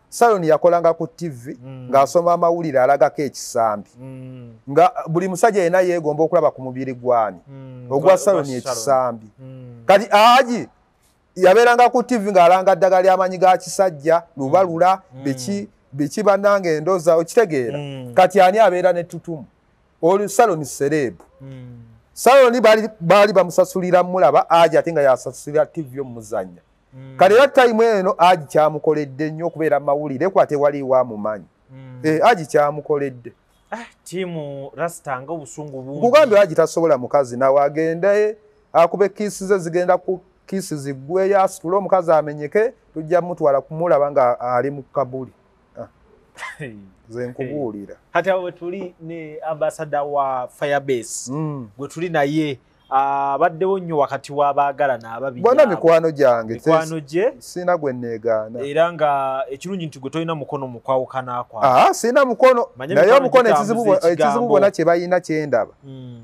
a saloni yakolanga ku tv ng'asoma amawulire alagako ekisambi. Mm, nga buli musajja yenna yeegomba okulaba ku mubiri gwani mm, ogwa gwa ekisambi. Mm, kati aji yabeeranga ku tv ng'alanga ddagala ly'amanyi ga kisajja lubalula biki biki bannange endooza okitegeera. Mm. kati ani abeera ne tutumu? Oli saloni sereebu mm, saloni baali baali bamusasulira mulaba aji ate nga yasasulira tv omuzanya mm, kale era tayimu eno aji kyamukoledde nnyo okubeera mawulire kwa tewaliiwo amumanyi mm. Eh, aji kyamukoledde. Ah, tiimu rasita nga obusungu bungi. Kugambye wagi tasobola mukazi nawe agende akube kiisi ze zigenda ku kiisi ziggweyo asitule omukazi amenyeke tujja mutwala kumulaba nga ali mu kabuli. Ze nkubuulira. Kati awo wetuli ne ambasada wa firebase. Mm. gwe tuli naye abaddewo nnyo wakati w'abaagalana ababiri bonna mikwano gyange mikwano gye? siina gwe neegaana. Era nga ekirungi nti gwe tolina mukono mu kwawukana kwa aa siina mukono. Naye omukono ekizibu bwonna kye balina kyendaba Mm.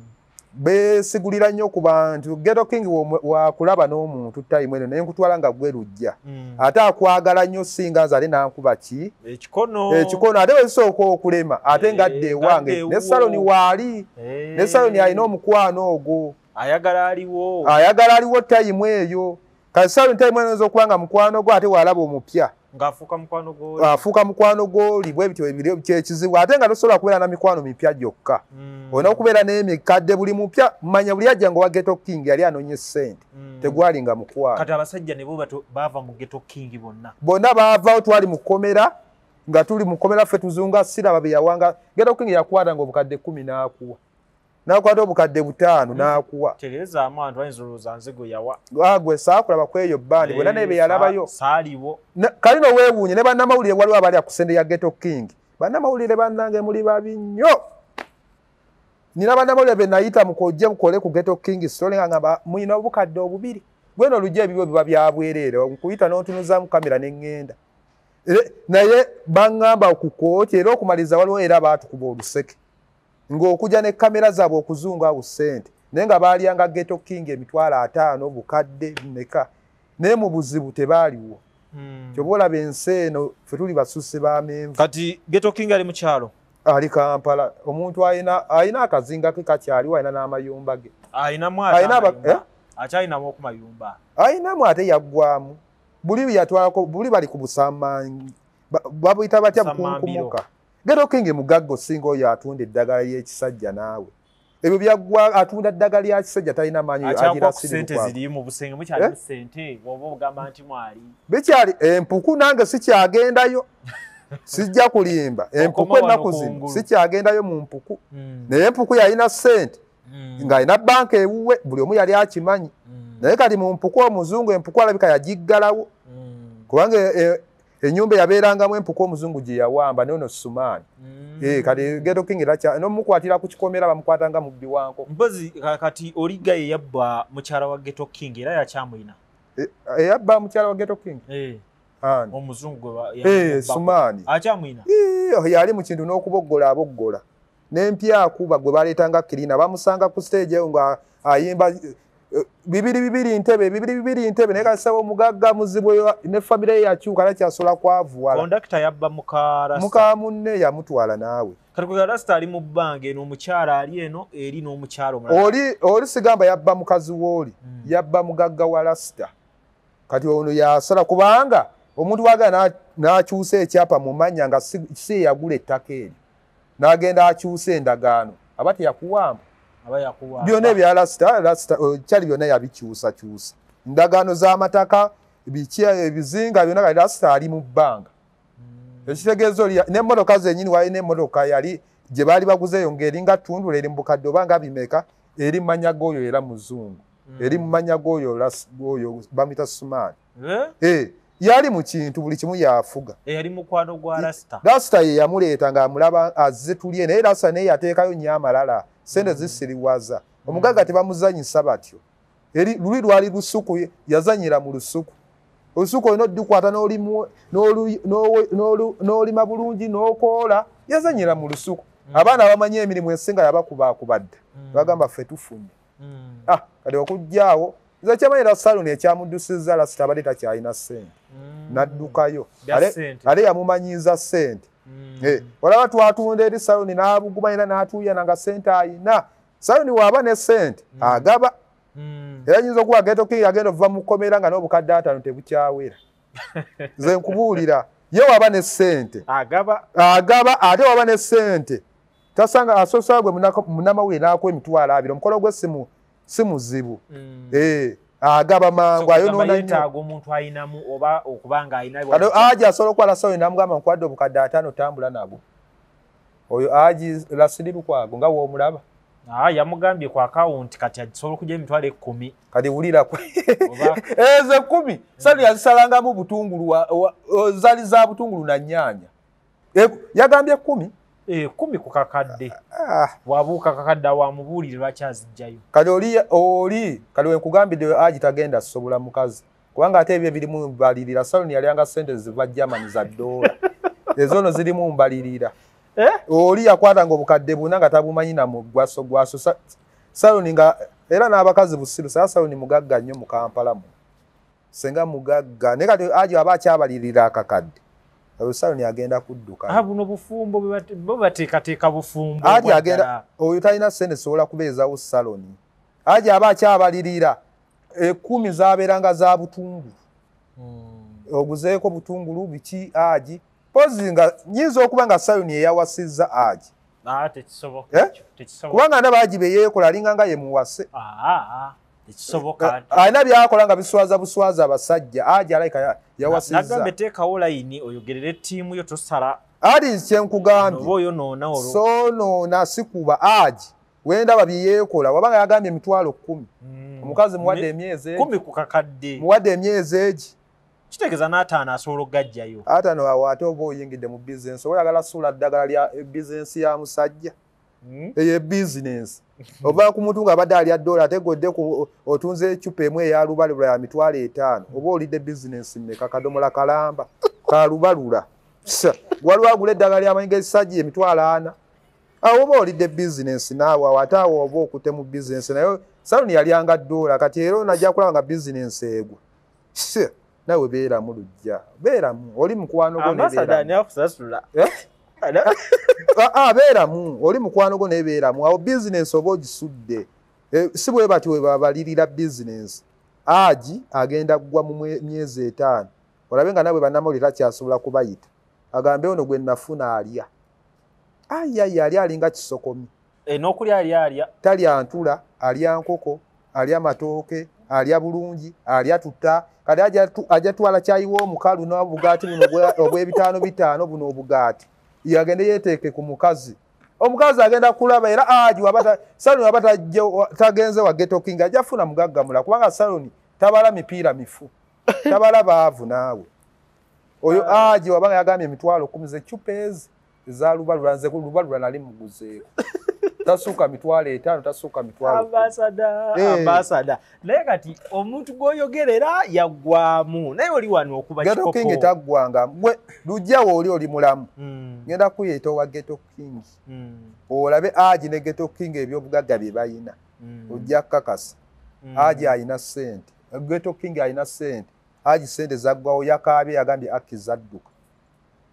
beesigulira nnyo ku bantu. Geto king wakulaba n'omuntu tayimu eno naye nkutwala nga gwe lujja Mm. ate akwagala nnyo singa nze ate nankuba ki? Ekikono. Ate wekisooka okulema ate Eh, ngadde ewange. ngadde ne saloni waali Eh. ne saloni alina omukwano ogwo ayagala aliwo. Ayagala aliwo tayimu eyo. Saloni tayimu eno oyinza okuba nga mukwano gwo ate walaba omupya. Ng'afuuka mukwano gwoli afuuka mukwano gwoli bwe bityo ebiri kyekizibu ate nga tosobola kubeera na mikwano mipya gyokka. Mm. olina okubeera n'emikadde buli mupya. Manya buli ajja nga owa geto king yali anonye sente Mm. tegwali nga mukwano. Kati abasajja ne bo baava mu geto king bonna. Bonna baavaawo twali mu kkomera nga tuli mu kkomera ffe tuzunga siraba bye yawanga. Geto king yakwata nga obukadde kumi n'akuwa n'akwata obukadde butaano n'akuwa. Tegeezaamu abantu bayinza olowooza nze gwe yawa. Agwe saakulaba kweyo bbandi bwena naye be yalabayo. Sa- saaliwo. Kali no weewuunye ne bannamawulire waliwo abali ku sente ya geto king. Bannamawulire bannange muli babi nnyo. Nina bannamawulire be nayita mukojje mukole ku geto king story nga ngamba muyina obukadde obubiri. Gweno olujja ebibyo biba byabwereere nkuyita n'otunuzaamu kamera ne ŋŋenda. Naye baŋŋamba ku kooti era okumaliriza waliwo era baatukuba oluseke ng'okujja ne kamera zaabwe okuzunga awo ssente naye nga baalyanga geto king emitwalo ataano bukadde meka naye mu buzibu tebaaliwo. Mm. kyoba olaba ensi eno ffe tuli basusse bamenvu kati geto king ali mu kyalo? Ali kampala. Omuntu alina akazinga ke kakyaliwo alina n'amayumba ge. Ayinamu eh? akyalinamu oku mayumba? Alinamu ate yaggwamu buli yatwalako buli bali ku busammanyi. Ba- babuyita batya bukunkumuka geto kingi mugagga osinga oyo atunda eddagala ly'ekisajja naawe. Ebyo byaggwa atunda ddagala lya kisajja talina maanyi Eh? bikyali empuku nange sikyagendayo. (laughs) Sijja kulimba. Empuku ennaku zino sikyagendayo mu mpuku. Mm. naye empuku yalina sente Mm. ng'alina banka ewuwe buli omu yali akimanyi. Mm. naye kati mu mpuku omuzungu empuku alabika yagiggalawo. Kubanga e- e- ennyumba eyabeerangamu empuku omuzungu gye yawamba nono sumaani. Mm. Eh, kati geto king nomukwatira ku kikomera bamukwatanga mubbi wanko. Mpozi ka- kati oliga ye yabba mukyala wa geto king era yakyamulina E- eyabba mukyala wa geto king? Eh, omuzungu Eh, sumaani. Akyamulina Ii, yali mu kintu n'okuboggola aboggola n'empyakuba gwe baleetanga kirina bamusanga ku stage nga ayimba eh, bibiri bibiri ntebe bibiri bibiri ntebe. Naye kasaba omugagga muzibu eyo, ne famire ye yakyuka nakyasobola kwavuwala. Kondakita yabba muka munne yamutwala naawe. Kati kwe rasita ali mu bbanga eno omukyala ali eno eri n'omukyala omulala. Oli oli sigamba yabba mukazi wooli Mm. yabba mugagga wa lasita kati ono yasala kubanga omuntu wagala na- n'akyusa ekyapa mu mannya nga si yagula ettaka eryo n'agenda akyusa endagaano aba teyakuwamba byonna ebya eh, kyali byonna yabikyusakyusa ndagaano z'amataka ebizinga byonna kati lasita ali mu bbanga. Ekitegeeza oli n'emmotoka zennyini wali n'emmotoka yali gye baali baguzeeyo ng'eringa tundula eri mu bukadde oba nga bimeka eri mu mannya g'oyo era muzungu. Eri mu mannya g'oyo bamuyita sumaani Eh, yali mu kintu buli kimu yafuga. Eyali mukwano gwa rasita lasita ye yamuleeta ng'amulaba azze tulye naye lasita naye yateekayo nnyo amalala sente zisiriwaza. Omugagga tebamuzanyisa batyo. Eri luli lwali lusuku yazanyira mu lusuku. Olusuku olina oddukwata n'olima bulungi n'okoola yazanyira mu lusuku. Abaana abamanyi emirimu ensinga yabakubaakubadde bagamba ffe tufunye. Ah kati okujjaawo nze kyamanyira saloni ekyamuddusiza lasita abadde takyalina ssente n'addukayo. Bya Ale- yamumanyiza ssente. Eh, olaba twatunda eri saloni n'abugumanyira n'atuuyana nga ssente ayina. Saloni waaba ne ssente agaba. Era nyinza okuba geto king agenda okuva mu kkomera nga n'obukadde ataano tebukyawera. (laughs) Nze nkubuulira ye waba ne ssente. Agaba. Ate waba ne ssente. Tasanga asosola gwe munnamawulire n'akuwa emitwalo abiri omukolo gwe si muzibu. Eh, agaba mangu ayonoona nnyo. yetaaga omuntu ayinamu oba okuba nga ayina kati aja asobola okukwala saloni namugamba nkuwadde obukadde ataano tambula nabwo. Oyo aji lasiri lukwago nga woomulaba Ah, yamugambye ku akawunti kati asobola okujja emitwalo ekkumi. Kati wulira ezo (laughs) ekkumi. Sani yazisalangamu butungulu zaali za butungulu na nnyanya. E- yagambye ekkumi ekkumi ku kakadde. Ah, bwabuuka kakadde awamubuulire lwaki azijjayo kati oli oli kati wenkugambidde aji tagenda sobola mukazi. Kubanga ate ebyo ebirimu mbalirira saloni yalyanga sente ziva germany za dola. (laughs) Ezo no zirimu mbalirira. Eh? oli yakwatanga obukadde buna nga tabumanyi na mugwaso gwaso Sa- saloni nga era n'abakazi busiru saa saloni mugagga nnyo mu kampala mu senga mugagga. Naye kati aji aba akyabalirira akakadde saloni agenda kudduka. Ah buno bufumbo bwe bo bateekateeka bufumbo aji agenda oyo talina sente sobola kubeezawo saloni. Aji aba akyabalirira ekkumi zabeeranga za butungulu. Mm. oguzeeko butungulu biki aji pozi nga nyinza okuba nga saloni eyawasizza aji Ah, tekisoboka Eh? kubanga ndaba aji beyeekola alinga nga ye muwase. Ah, ah, tekisoboka alina byakola nga biswaza buswaza abasajja aji alayika ya- nagambe yawasizza teekawo layini oyogerere ttiimu yo tosala. Ali kyenkugambye oba oyonoona olwo. Soonoona sikuba. Aji wendaba byeyeekola wabanga yagambye emitwalo kkumi Mm. omukazi muwadde emyezi kumi ku kakadde. Muwadde emyezi egi. Kitegeeza n'ataano asobola okugajjayo. Ate no awo ate oba oyingidde mu bizinesi oba oyagala suula ddagala lya bizinesi ya musajja. Mm. eyo ebizinesi (laughs) oba ku muntu ng'abadde alya dola ate godde otunze ecupa emu eyalubalula ya mitwalo etaano. Oba olidde bizinesi mmeka? Kadomola kalamba. Kalubalula. Waliwo agula eddagala ly'amanyiga esajja emitwalo ana? Awo oba olidde bizinesi naawe awo ate awo oba okutte mu bizinesi naye saloni yalyanga dola kati era onajja kulaba nga bizinesi egwa. Sa, naawe beeramu lujja beeramu oli mukwano gwo nebeeramu Eh? Ah, ah, beeramu oli mukwano gwo nebeeramu. Awo bizinesi oba ogisudde Eh, si bwe bati we babalirira bizinesi agi agenda kugwa mu myezi etaano. Olabe nga nabwe bannamawulire takyasobola kubayita. Agambe ono gwe nafuna alya. Ayiayi ali alinga kisokomi. Eh, n'okulya ali alya. Talya ntula alya nkoko alya matooke alya bulungi alya tutta kati aja tu- aja twala kyayiwa omukalu n'obugaati buno obw'ebitaano bitaano buno obugaati yagende yeeteeke ku mukazi. Omukazi agenda kulaba era aji waba ta- saloni waba tajja- wa- tagenze wa geto king ajja funa mugaggamula kubanga saloni tabala mipiira mifu. (laughs) Tabala baavu naawe. Oyo aji wabanga yagambye emitwalo kumi zecupa ezi eza lubalula nze lubalula nali muguzeeko (laughs) tasuuka mitwalo etaano tasuuka mitwalo ambasada Eh. naye kati omuntu gw'oyogerera yaggwamu naye oli wano okuba geto king kikoko taggwanga mwe lujjawo oli oli mulamu. Mm, ngenda kuyita owa geto king. Mm, olabe aji ne geto king ebyobugagga bye balina mm, ojja kukakasa. Mm. aji alina sente geto king alina sente aji sente zaggwawo yakaabye yagambye aki zadduka.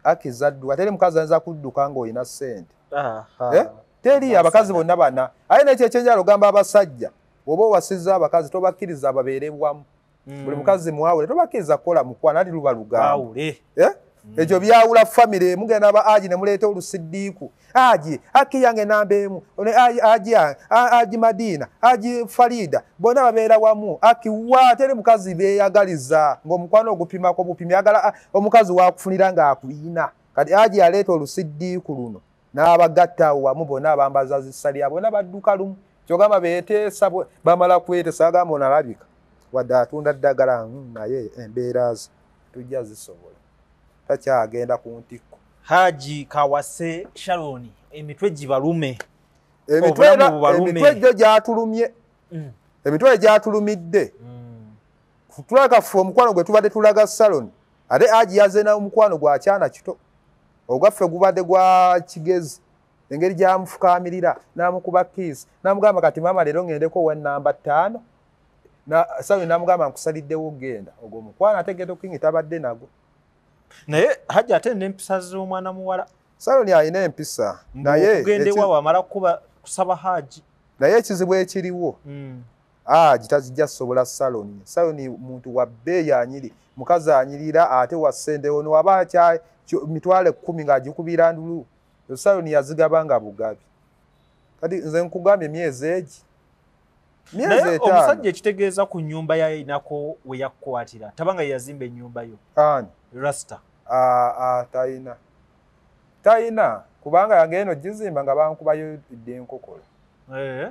Aki zadduka teri mukazi ayinza kudduka ng'olina sente Aha. Eh? Teri abakazi bonna bana aye nekyo ekyenjala ogamba abasajja oba owasizza abakazi tobakkiriza babeere bwamu Mm. buli mukazi muwawule tobakkiriza kukola mukwana ati luba Baawule. Eh? ekyo byawula famire mugenda ba aji ne muleeta olusiddiiku aji aki yange namba emu aji- aji madiina aji farida bonna babeera wamu. Aki wa teri mukazi beeyagaliza ng'omukwano ogupimako bupimi agala omukazi wakufunira ng'akuyina kati aji aleeta olusiddiiku luno n'abagatta awo wamu bonna abambaza zisalya bonna badduka lumu. Kyogamba beeteesa bamala kweteesa agamba onalabika wadde atunda ddagala "Mm, naye embeera ze tujja zisobola. Takyagenda ku ntikko. Haji kawase sharoni emitwe gibalume emitwe gyo gyatulumye. Mm. emitwe gyatulumidde. Mm. tulaka ffe omukwano gwe tubadde tulaga saloni ate agi yaze na omukwano gwa kyana kito ogwaffe gubadde gwa kigezi engeri gyamufukaamirira n'amukuba kiisi n'amugamba kati maama leero ŋŋendeko wa namba ttaano. Na- saloni n'amugamba nkusaliddewo genda ogwo omukwano ate geto kingi tabadde nago. Naye haji ate n'empisa z'omwana muwala. Saloni alina empisa naye okugenda eki- ewaabwe amala kuba kusaba haji naye ekizibu ekiriwo Mm. agi tazijja kusobola saloni. Saloni muntu wa bbeeyi anyiri mukazi anyirira ate wa ssendewo newaba mitwalo ekkumi ng'agikubira ndulu. Saloni yazigaba nga bugabi. Kati nze nkugambye emyezi egi. Myezi etaano. omusajja ekitegeeza ku nnyumba yayinako we yakkwatira tabanga yeyazimba ennyumba yo. Ani? Rasta. Ah, ah, tayina. Tayina. Kubanga yagenda ogizimba nga bankubayo dde enkokola Eh,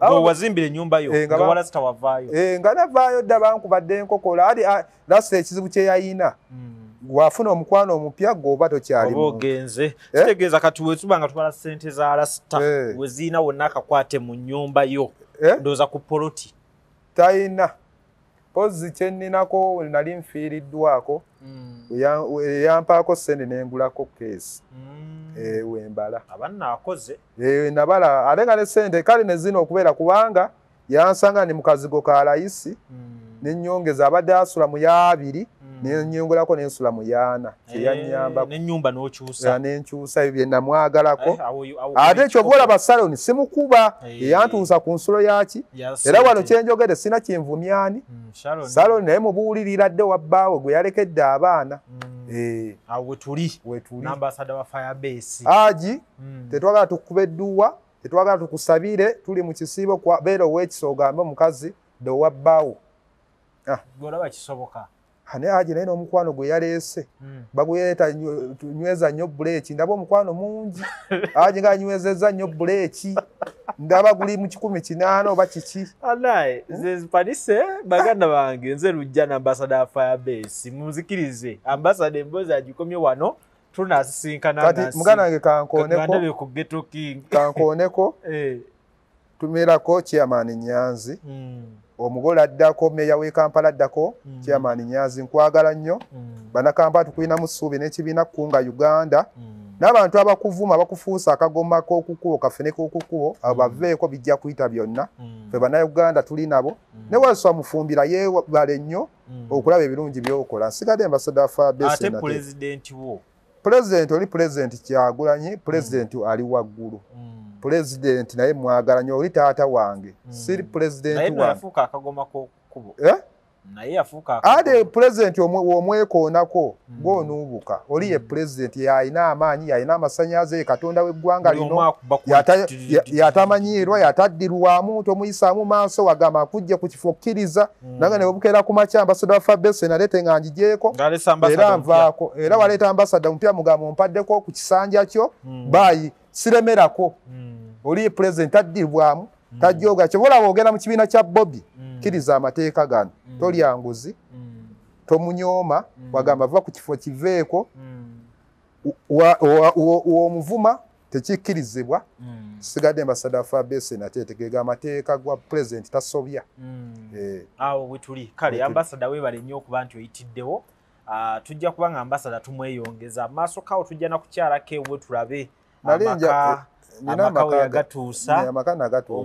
awo- wazimbira ennyumba yo Eh, nga ba- wala sitawavaayo. Eh, nga navaayo dda bankubadde enkokola adi lasa ekizibu kye yayina. Wafuna omukwano omupya gwoba tokyali oba muntu. ogenze. Eh? kitegeeza kati wetuba nga tubala sente za lasita Eh. weziina wonna akakwate mu nnyumba yo. Eh? ndowooza ku poloti. Talina pozi kyenninako nali nfiiriddwako eya- eyampaako sente nengulako keesi. Eh, wembala abannaakoze Eh, nabala ate nga ne sente kale ne zina okubeera kubanga yansanga ni mu kazigo ka layisi nenyongeza abadde asula mu yaabiri nenyongolako nensula mu yaana. Kyeyanyambako nenyumba n'okyusa. Nenkyusa ebyo bye namwagalako. Eh, ate ekyo bwolaba saloni simukuba. Eh. eyantuusa ku nsulo yaki Ya era wano sente. kyenjogere sina kyenvumyani Mm, Sharon. saloni. Naye mubuulirira dde wabbaawe gwe yalekedde abaana. Mm. Eh, awo wetuli nambasada wa firebase. Aji Mm. tetwagala tukube edduwa tetwagala tukusabire tuli mu kisiibo kwa- beera owekisa ogambe omukazi dde owabbaawo golaba kisoboka ane aji naye n'omukwano gwe yaleese Mm. baguyeta nyo- tunyweza nnyo buleeki ndaba omukwano mungi. (laughs) Aji nga anywezezza nnyo buleeki ndaba guli mu kikumi kinaana oba kiki? Anaye zezimpanise baganda bange nze lujja nambasada wa firebase. Munzikirize ambasada emboozi agikomye wano tunasisinkana kati muganda wange kankooneko. Gandabe ku geto king. Kankooneko. (laughs) Eh, tumirako chairman nyanzi. Mm, omugole addako meya w'e kampala addako Mm. chairman nyanzi nkwagala nnyo. Mm, bannakampala tukulinamu ssuubi n'ekibiina kukunga uganda. Mm. n'abantu abakuvuma abakufuusa akagoma k'okukubo kafene k'okukubo abo baveeko bijja kuyita byonna. Mm, fe bannayuganda tuli nabo. Ne waswa mufumbira yeebale nnyo mm. okulaba ebirungi by'okola. Nsigadde embasada fabesi pulezidenti wo. Pulezidenti oli pulezidenti kyagulanyi pulezidenti ali waggulu. Mm. Pulezidenti naye mwagala nnyo oli taata wange. Mm. siri naye pulezidenti w'omwekoonako Mm. ng'onuubuka oli ye pulezidenti yalina amaanyi yalina amasanyaze katonda w'eggwanga lino yatamanyiirwa yataddirwamu tomuyisaamu maaso wagamba akujje ku kifo kkiriza Mm. nange ne bwebukeera ku makya ambasada wa fabese nalete nga njigyeko ambasada era nvaako era waleeta ambasada omupya mugamba ompaddeko ku kisanja kyo Mm. baayi siremerako Mm. oli pulezidenti taddirwamu tajjoga kyoba olaba ogenda mu kibiina kya bobi Mm. kkiriza amateeka gano Mm. tolya nguzi Mm. tomunyooma Mm. wagamba va ku kifo kiveeko Mm. w'omuvuma tekikkirizibwa Mm. sigadde embasada fabese nate tegega amateeka gwa pulezidenti tasobya Mm. Eh, awo wetuli kale ambasada weebale nnyo okuba nti oyitiddewo Ah, tujja kuba nga ambasada tumweyongeza maaso kawo tujja nakukyalako ewe tulabe Nali amaka nja- nina amaka we yagatuusa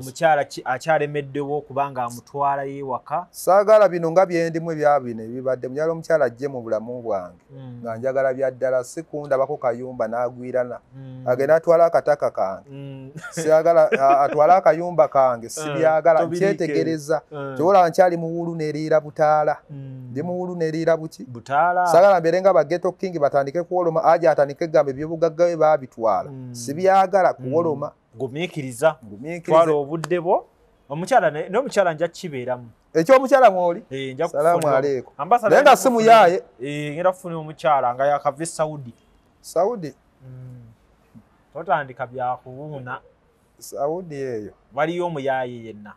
omukyala ki- akyalemeddewo kubanga amutwala yeewaka saagala bino nga byendimu ebya bino ebibadde munyala omukyala ajje mu bulamu bwange Mm. nga njagala bya ddala sikundabako kayumba n'agwirana. Mm. agenda atwala akataka kange. Mm. siyagala a- atwale akayumba kange sibyagala nkyetegereza. Kyobola nkyali muwulu neriira butaala. Ndi muwulu neriira buki? Sagala mbeere nga bageto king batandike kuwoloma aja atandike egamba ebyobugagga bwe baabitwala. Sibyagala kuwoloma gumiikiriza. Twala ngumiikirize obudde bwo. Omukyala naye omukyala nja kukibeeramu ekyomukyala mwoli? Eh, Salaamu. Ambassador Naye nga si muyaaye. Eh, ngenda kufunira omukyala nga yakava e saudi. Saudi? Mm. totandika byakuwuuna saudi eyo. Waliyo omuyaaye yenna.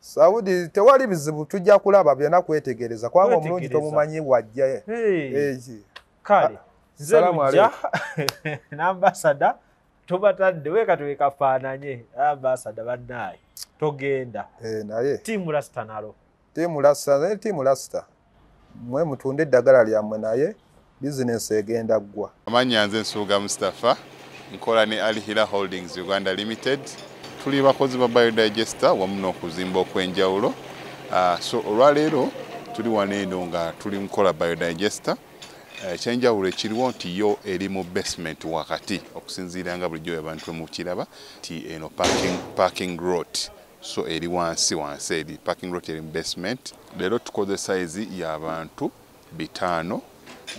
Saudi tewali bizibu tujja kulaba byonna kwetegereza kubanga omulungi tomumanyi wajja eki kale nze lujja (laughs) n'ambasada tobatadde weka tewekafaananye ambasada bannaaye togenda. Eh, naye. Tiimu lasita nalo. Tiimu lasta naye tiimu lasita mwe mutunde eddagala lyammwe naye bizinesi egenda ggwa. Amanya nze nsuuga mustapha nkola ne alihira holdings uganda limited. Tuli bakozi ba biodigester wamu n'okuzimba okw'enjawulo. Ah, so olwaleero tuli wano eno nga tuli nkola biodigester ekyenjawulo ekiriwo nti yo eri mu basement wakati okusinziira nga bulijjo abantu emukiraba nti eno parking, parking road so eri wansi wansi eri parking road eri mu basement. Leero tukoze sayizi y'abantu bitaano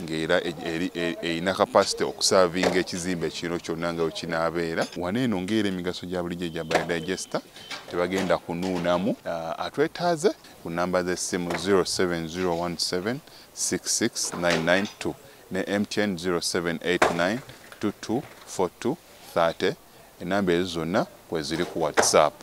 ng'era e- e- erina kapasite okusaavinga ekizimbe kino kyonna nga wekinaabeera wano eno ng'era emigaso gya bulijjo gya biodigester tebagenda kunuunamu. Ah, atwetaaze ku namba z'essimu 07017669992 ne mtn 07892242 30 enamba ezo zonna kweziri ku whatsapp